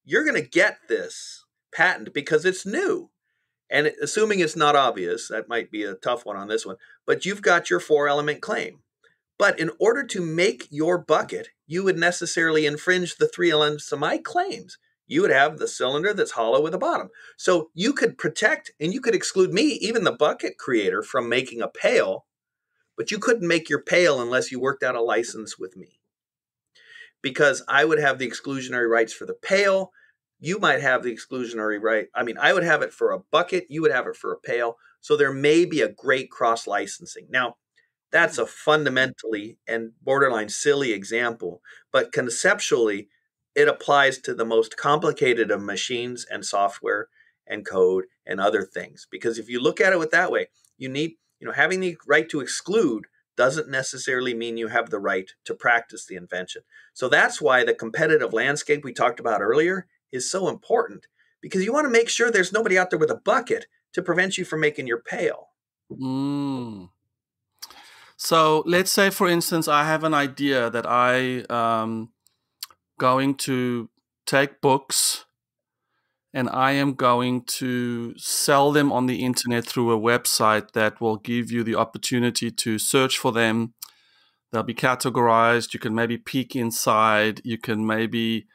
You're going to get this patent because it's new. And assuming it's not obvious, that might be a tough one on this one, but you've got your four element claim. But in order to make your bucket, you would necessarily infringe the three elements of my claims. You would have the cylinder that's hollow with a bottom. So you could protect and you could exclude me, even the bucket creator, from making a pail, but you couldn't make your pail unless you worked out a license with me. Because I would have the exclusionary rights for the pail. You might have the exclusionary right. I mean, I would have it for a bucket, you would have it for a pail. So there may be a great cross licensing. Now, that's a fundamentally and borderline silly example, but conceptually, it applies to the most complicated of machines and software and code and other things. Because if you look at it with that way, you need, you know, having the right to exclude doesn't necessarily mean you have the right to practice the invention. So that's why the competitive landscape we talked about earlier is so important because you want to make sure there's nobody out there with a bucket to prevent you from making your pail. Mm. So let's say, for instance, I have an idea that I um going to take books and I am going to sell them on the internet through a website that will give you the opportunity to search for them. They'll be categorized. You can maybe peek inside. You can maybe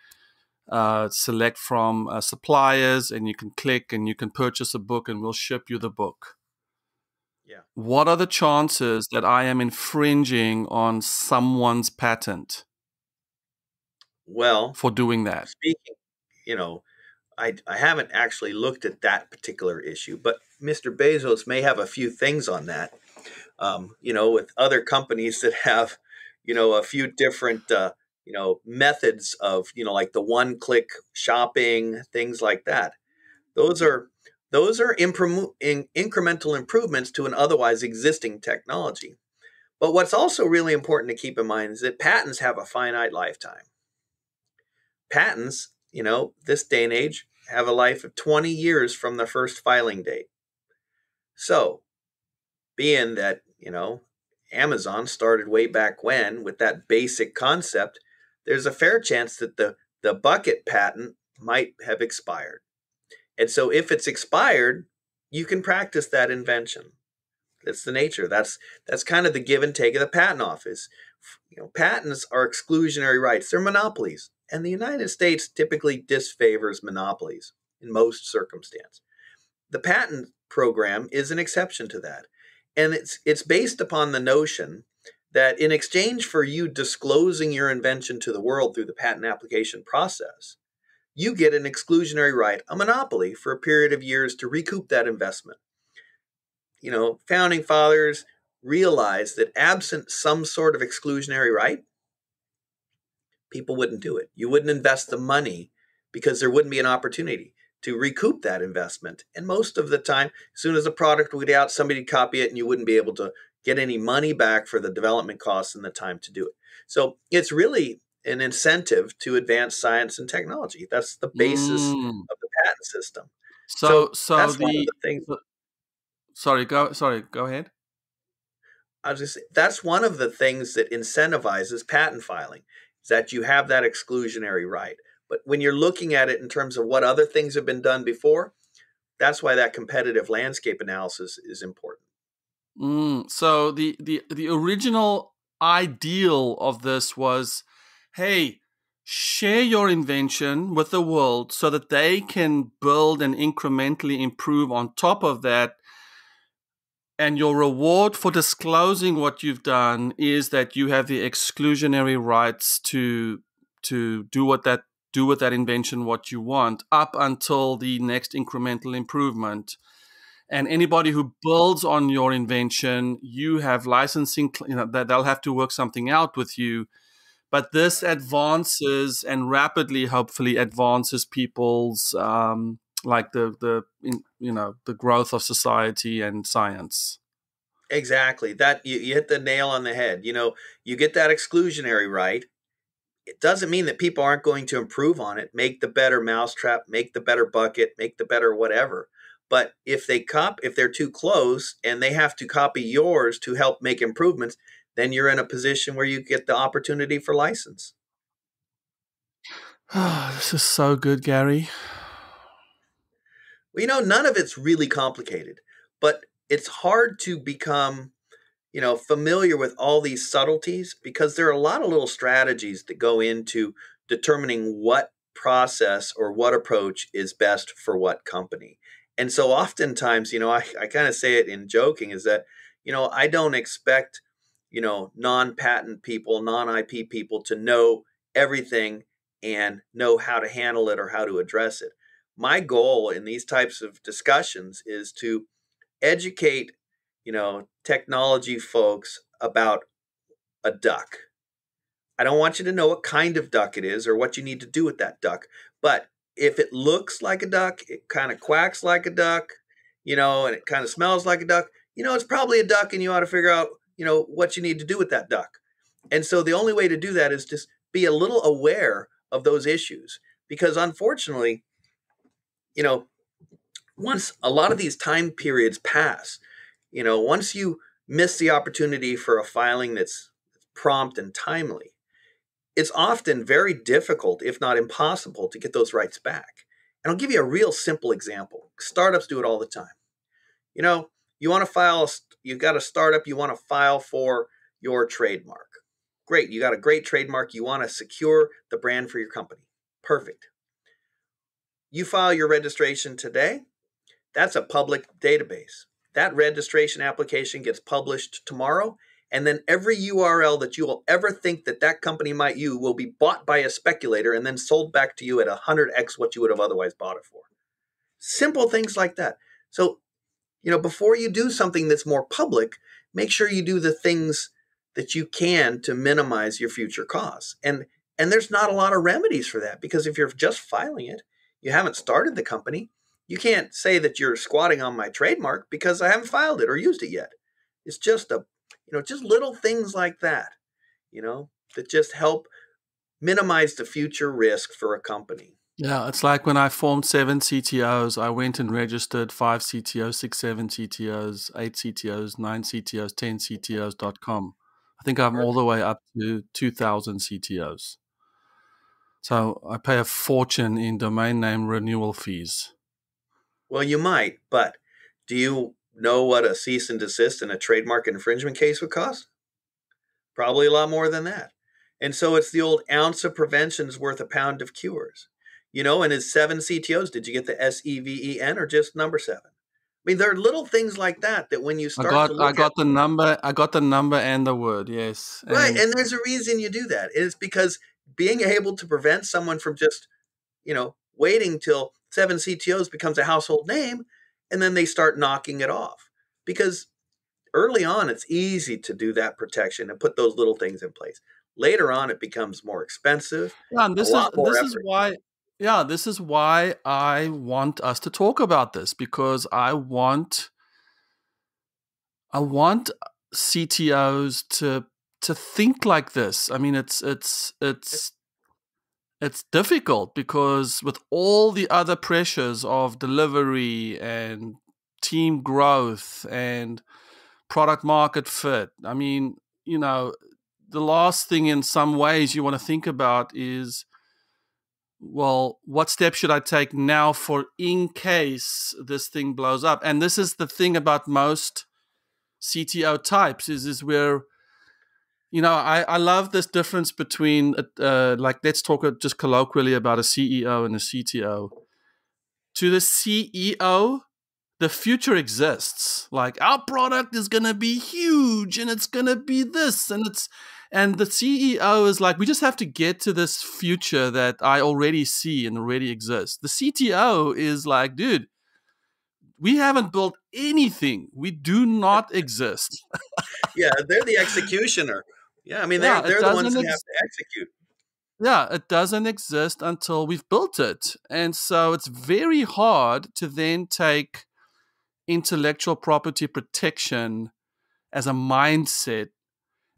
uh, select from uh, suppliers and you can click and you can purchase a book and we'll ship you the book. What are the chances that I am infringing on someone's patent? Well, for doing that. Speaking, you know, I, I haven't actually looked at that particular issue, but Mr. Bezos may have a few things on that. Um, you know, with other companies that have, you know, a few different, uh, you know, methods of, you know, like the one click shopping, things like that. Those are those are improm- in incremental improvements to an otherwise existing technology. But what's also really important to keep in mind is that patents have a finite lifetime. Patents, you know, this day and age have a life of 20 years from the first filing date. So, being that, you know, Amazon started way back when with that basic concept, there's a fair chance that the, the bucket patent might have expired. And so if it's expired, you can practice that invention. That's the nature. That's that's kind of the give and take of the patent office. You know, patents are exclusionary rights. They're monopolies. And the United States typically disfavors monopolies. in most circumstance. The patent program is an exception to that. And it's it's based upon the notion that in exchange for you disclosing your invention to the world through the patent application process, you get an exclusionary right, a monopoly for a period of years to recoup that investment. You know, founding fathers realized that absent some sort of exclusionary right, people wouldn't do it. You wouldn't invest the money because there wouldn't be an opportunity to recoup that investment. And most of the time, as soon as a product would out, somebody would copy it and you wouldn't be able to get any money back for the development costs and the time to do it. So it's really an incentive to advance science and technology. That's the basis mm. of the patent system. So, so, so that's the, one of the things. Sorry, go. Sorry, go ahead. I was just that's one of the things that incentivizes patent filing is that you have that exclusionary right. But when you're looking at it in terms of what other things have been done before, that's why that competitive landscape analysis is important. Mm, so the, the the original ideal of this was, hey, share your invention with the world so that they can build and incrementally improve on top of that. And your reward for disclosing what you've done is that you have the exclusionary rights to to do what that do with that invention what you want up until the next incremental improvement and anybody who builds on your invention you have licensing you know that they'll have to work something out with you but this advances and rapidly hopefully advances people's um, like the the you know the growth of society and science. Exactly. That you, you hit the nail on the head. You know you get that exclusionary right it doesn't mean that people aren't going to improve on it make the better mousetrap make the better bucket make the better whatever. But if they cop, if they're too close and they have to copy yours to help make improvements, then you're in a position where you get the opportunity for license. Oh, [SIGHS] this is so good, Gary. Well, you know, none of it's really complicated, but it's hard to become, you know, familiar with all these subtleties because there are a lot of little strategies that go into determining what process or what approach is best for what company. And so oftentimes, you know, I, I kind of say it in joking is that, you know, I don't expect, you know, non patent people, non IP people to know everything and know how to handle it or how to address it. My goal in these types of discussions is to educate, you know, technology folks about a duck. I don't want you to know what kind of duck it is or what you need to do with that duck, but if it looks like a duck, it kind of quacks like a duck, you know, and it kind of smells like a duck, you know, it's probably a duck and you ought to figure out, you know, what you need to do with that duck. And so the only way to do that is just be a little aware of those issues because unfortunately, you know, once a lot of these time periods pass, you know, once you miss the opportunity for a filing that's prompt and timely, it's often very difficult, if not impossible, to get those rights back. And I'll give you a real simple example. Startups do it all the time. You know, you want to file, you've got a startup, you want to file for your trademark. Great, you got a great trademark, you want to secure the brand for your company. Perfect. You file your registration today, that's a public database. That registration application gets published tomorrow, and then every URL that you will ever think that that company might use will be bought by a speculator and then sold back to you at 100x what you would have otherwise bought it for. Simple things like that. So, you know, before you do something that's more public, make sure you do the things that you can to minimize your future costs. And and there's not a lot of remedies for that because if you're just filing it, you haven't started the company, you can't say that you're squatting on my trademark because I haven't filed it or used it yet. It's just a you know, just little things like that, you know, that just help minimize the future risk for a company. Yeah, it's like when I formed seven CTOs, I went and registered five CTOs, six, seven CTOs, eight CTOs, nine CTOs, 10 CTOs.com. I think I'm all the way up to 2,000 CTOs. So I pay a fortune in domain name renewal fees. Well, you might, but do you know what a cease and desist in a trademark infringement case would cost? Probably a lot more than that. And so it's the old ounce of prevention is worth a pound of cures. You know, and his seven CTOs, did you get the S E V E N or just number seven? I mean, there are little things like that that when you start, I got, I got the number, I got the number and the word. Yes, right. And, and there's a reason you do that. It's because being able to prevent someone from just, you know, waiting till seven CTOs becomes a household name, and then they start knocking it off. Because early on, it's easy to do that protection and put those little things in place. Later on, it becomes more expensive. Yeah, and this is this effort. is why yeah, this is why I want us to talk about this because I want I want CTOs to to think like this. I mean, it's it's it's it's difficult because with all the other pressures of delivery and team growth and product market fit. I mean, you know, the last thing in some ways you want to think about is well, what steps should I take now for in case this thing blows up? And this is the thing about most CTO types is is where you know I, I love this difference between uh, like let's talk just colloquially about a CEO and a CTO. To the CEO, the future exists. Like our product is gonna be huge and it's gonna be this and it's and the CEO is like, we just have to get to this future that I already see and already exists. The CTO is like, dude, we haven't built anything. We do not [LAUGHS] exist. yeah, they're the executioner. Yeah, I mean, they're, yeah, they're the ones who have to execute. Yeah, it doesn't exist until we've built it. And so it's very hard to then take intellectual property protection as a mindset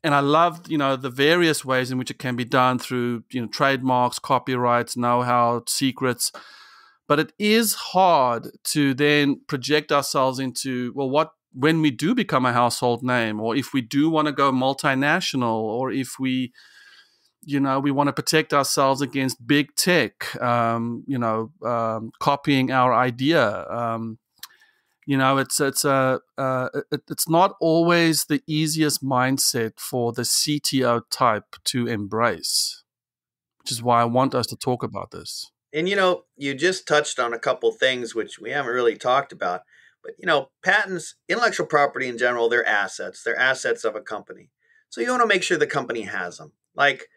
and I love you know the various ways in which it can be done through you know trademarks, copyrights, know-how, secrets. But it is hard to then project ourselves into well, what when we do become a household name, or if we do want to go multinational, or if we you know we want to protect ourselves against big tech, um, you know, um, copying our idea. Um, you know it's it's a uh, it, it's not always the easiest mindset for the CTO type to embrace which is why I want us to talk about this. And you know you just touched on a couple things which we haven't really talked about but you know patents intellectual property in general they're assets they're assets of a company. So you want to make sure the company has them. Like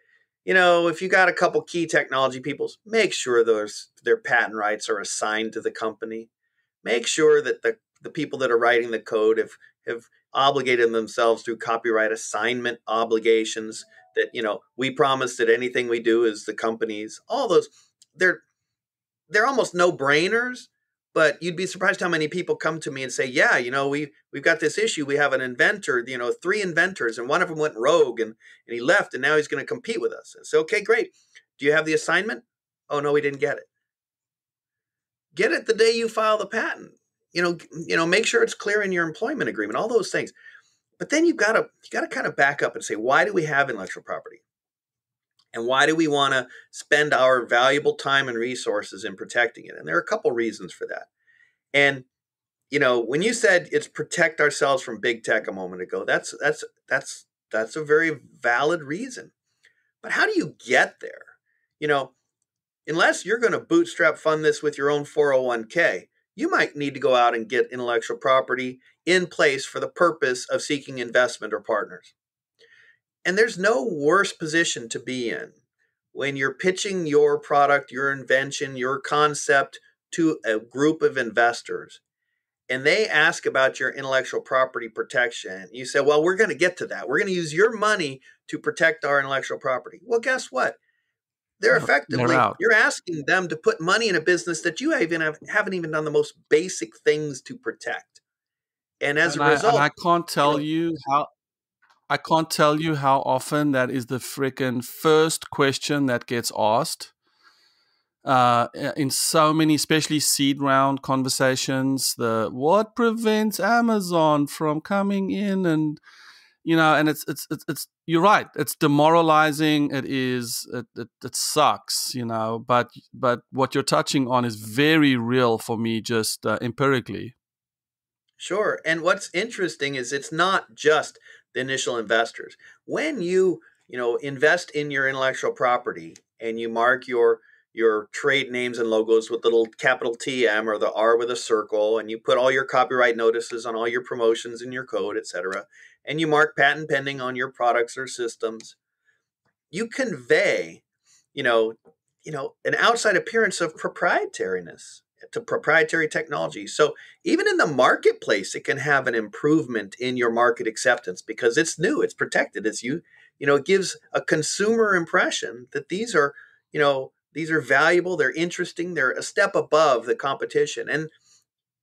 you know if you got a couple key technology peoples make sure those their patent rights are assigned to the company make sure that the, the people that are writing the code have, have obligated themselves through copyright assignment obligations that you know we promise that anything we do is the company's all those they're they're almost no brainers but you'd be surprised how many people come to me and say yeah you know we we've got this issue we have an inventor you know three inventors and one of them went rogue and and he left and now he's going to compete with us. And so okay great. Do you have the assignment? Oh no we didn't get it get it the day you file the patent. You know you know make sure it's clear in your employment agreement all those things. But then you've got to you got to kind of back up and say why do we have intellectual property? And why do we want to spend our valuable time and resources in protecting it? And there are a couple reasons for that. And you know when you said it's protect ourselves from big tech a moment ago that's that's that's that's a very valid reason. But how do you get there? You know unless you're going to bootstrap fund this with your own 401k, you might need to go out and get intellectual property in place for the purpose of seeking investment or partners. And there's no worse position to be in when you're pitching your product, your invention, your concept to a group of investors and they ask about your intellectual property protection. You say, Well, we're going to get to that. We're going to use your money to protect our intellectual property. Well, guess what? They're effectively They're you're asking them to put money in a business that you even have, haven't even done the most basic things to protect. And as and a result, I, I can't tell you, know, you how I can't tell you how often that is the freaking first question that gets asked. Uh, in so many, especially seed round conversations, the what prevents Amazon from coming in and you know, and it's it's it's, it's you're right. It's demoralizing. It is. It, it, it sucks. You know, but but what you're touching on is very real for me, just uh, empirically. Sure. And what's interesting is it's not just the initial investors. When you you know invest in your intellectual property and you mark your your trade names and logos with little capital TM or the R with a circle, and you put all your copyright notices on all your promotions in your code, etc., and you mark patent pending on your products or systems, you convey, you know, you know, an outside appearance of proprietariness to proprietary technology. So even in the marketplace, it can have an improvement in your market acceptance because it's new, it's protected, it's you, you know, it gives a consumer impression that these are, you know, these are valuable, they're interesting, they're a step above the competition. And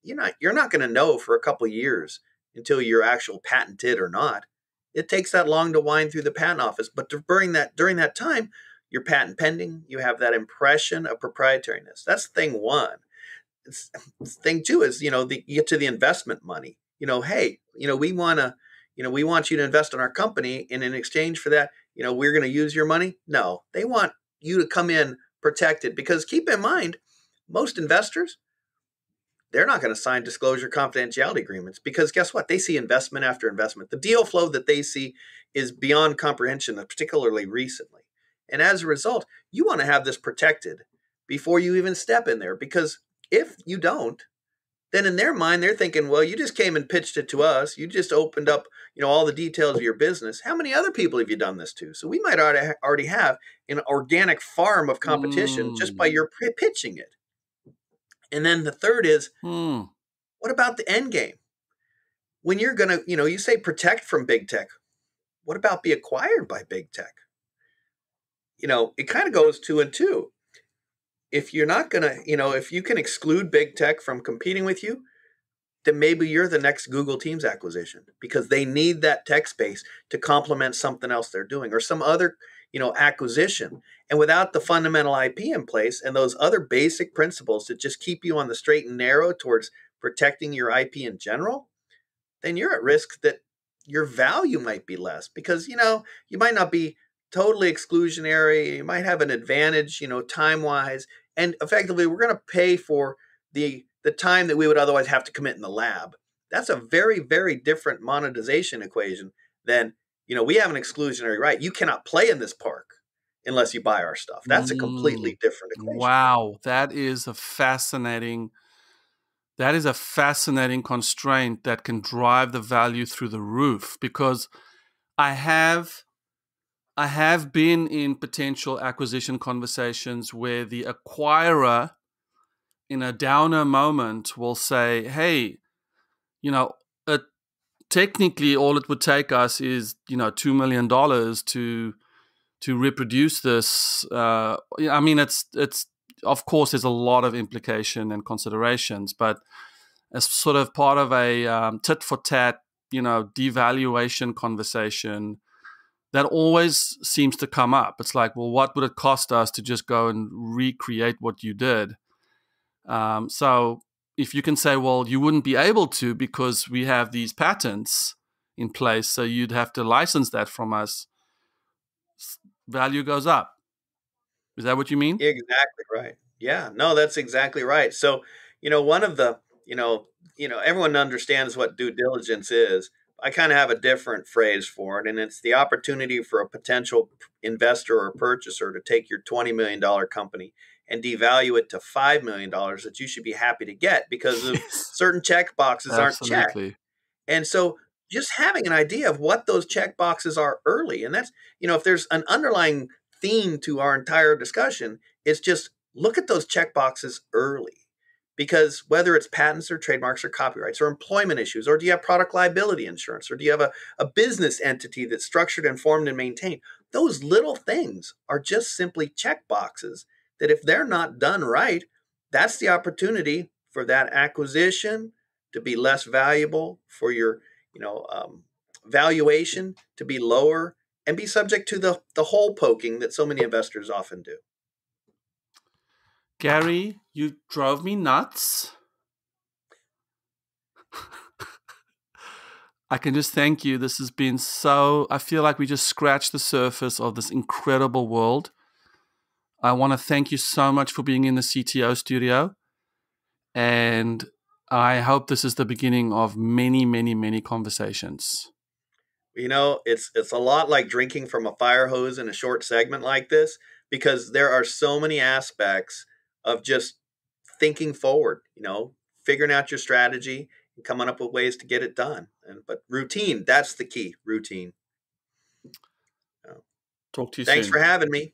you're not you're not going to know for a couple years until you're actual patented or not. It takes that long to wind through the patent office, but during that during that time, you're patent pending, you have that impression of proprietariness. That's thing 1 thing too is you know the, you get to the investment money you know hey you know we want to you know we want you to invest in our company and in exchange for that you know we're going to use your money no they want you to come in protected because keep in mind most investors they're not going to sign disclosure confidentiality agreements because guess what they see investment after investment the deal flow that they see is beyond comprehension particularly recently and as a result you want to have this protected before you even step in there because if you don't, then in their mind they're thinking, well, you just came and pitched it to us. You just opened up, you know, all the details of your business. How many other people have you done this to? So we might already have an organic farm of competition mm. just by hmm. your pitching it. And then the third is, mm. what about the end game? When you're going to, you know, you say protect from big tech. What about be acquired by big tech? You know, it kind of goes two and two if you're not going to, you know, if you can exclude big tech from competing with you, then maybe you're the next Google Teams acquisition because they need that tech space to complement something else they're doing or some other, you know, acquisition. And without the fundamental IP in place and those other basic principles that just keep you on the straight and narrow towards protecting your IP in general, then you're at risk that your value might be less because, you know, you might not be totally exclusionary. You might have an advantage, you know, time wise, and effectively, we're going to pay for the the time that we would otherwise have to commit in the lab. That's a very very different monetization equation than you know we have an exclusionary right. You cannot play in this park unless you buy our stuff. That's a completely mm. different equation. Wow, that is a fascinating. That is a fascinating constraint that can drive the value through the roof because I have I have been in potential acquisition conversations where the acquirer, in a downer moment, will say, "Hey, you know, technically, all it would take us is you know two million dollars to to reproduce this." Uh, I mean, it's it's of course there's a lot of implication and considerations, but as sort of part of a um, tit for tat, you know, devaluation conversation that always seems to come up. It's like, well, what would it cost us to just go and recreate what you did? Um, so if you can say, well, you wouldn't be able to because we have these patents in place, so you'd have to license that from us, value goes up. Is that what you mean? Exactly right. Yeah, no, that's exactly right. So, you know, one of the, you know, you know, everyone understands what due diligence is, I kind of have a different phrase for it, and it's the opportunity for a potential investor or purchaser to take your $20 million company and devalue it to $5 million that you should be happy to get because of certain check boxes aren't checked. And so just having an idea of what those check boxes are early, and that's, you know, if there's an underlying theme to our entire discussion, it's just look at those check boxes early because whether it's patents or trademarks or copyrights or employment issues, or do you have product liability insurance, or do you have a, a business entity that's structured, and formed and maintained, those little things are just simply check boxes that if they're not done right, that's the opportunity for that acquisition to be less valuable, for your you know um, valuation to be lower, and be subject to the the hole poking that so many investors often do. Gary, you drove me nuts. I can just thank you. This has been so, I feel like we just scratched the surface of this incredible world. I want to thank you so much for being in the CTO studio. And I hope this is the beginning of many, many, many conversations. You know, it's it's a lot like drinking from a fire hose in a short segment like this because there are so many aspects of just thinking forward, you know, figuring out your strategy and coming up with ways to get it done. And but routine, that's the key, routine. Talk to you Thanks soon. for having me.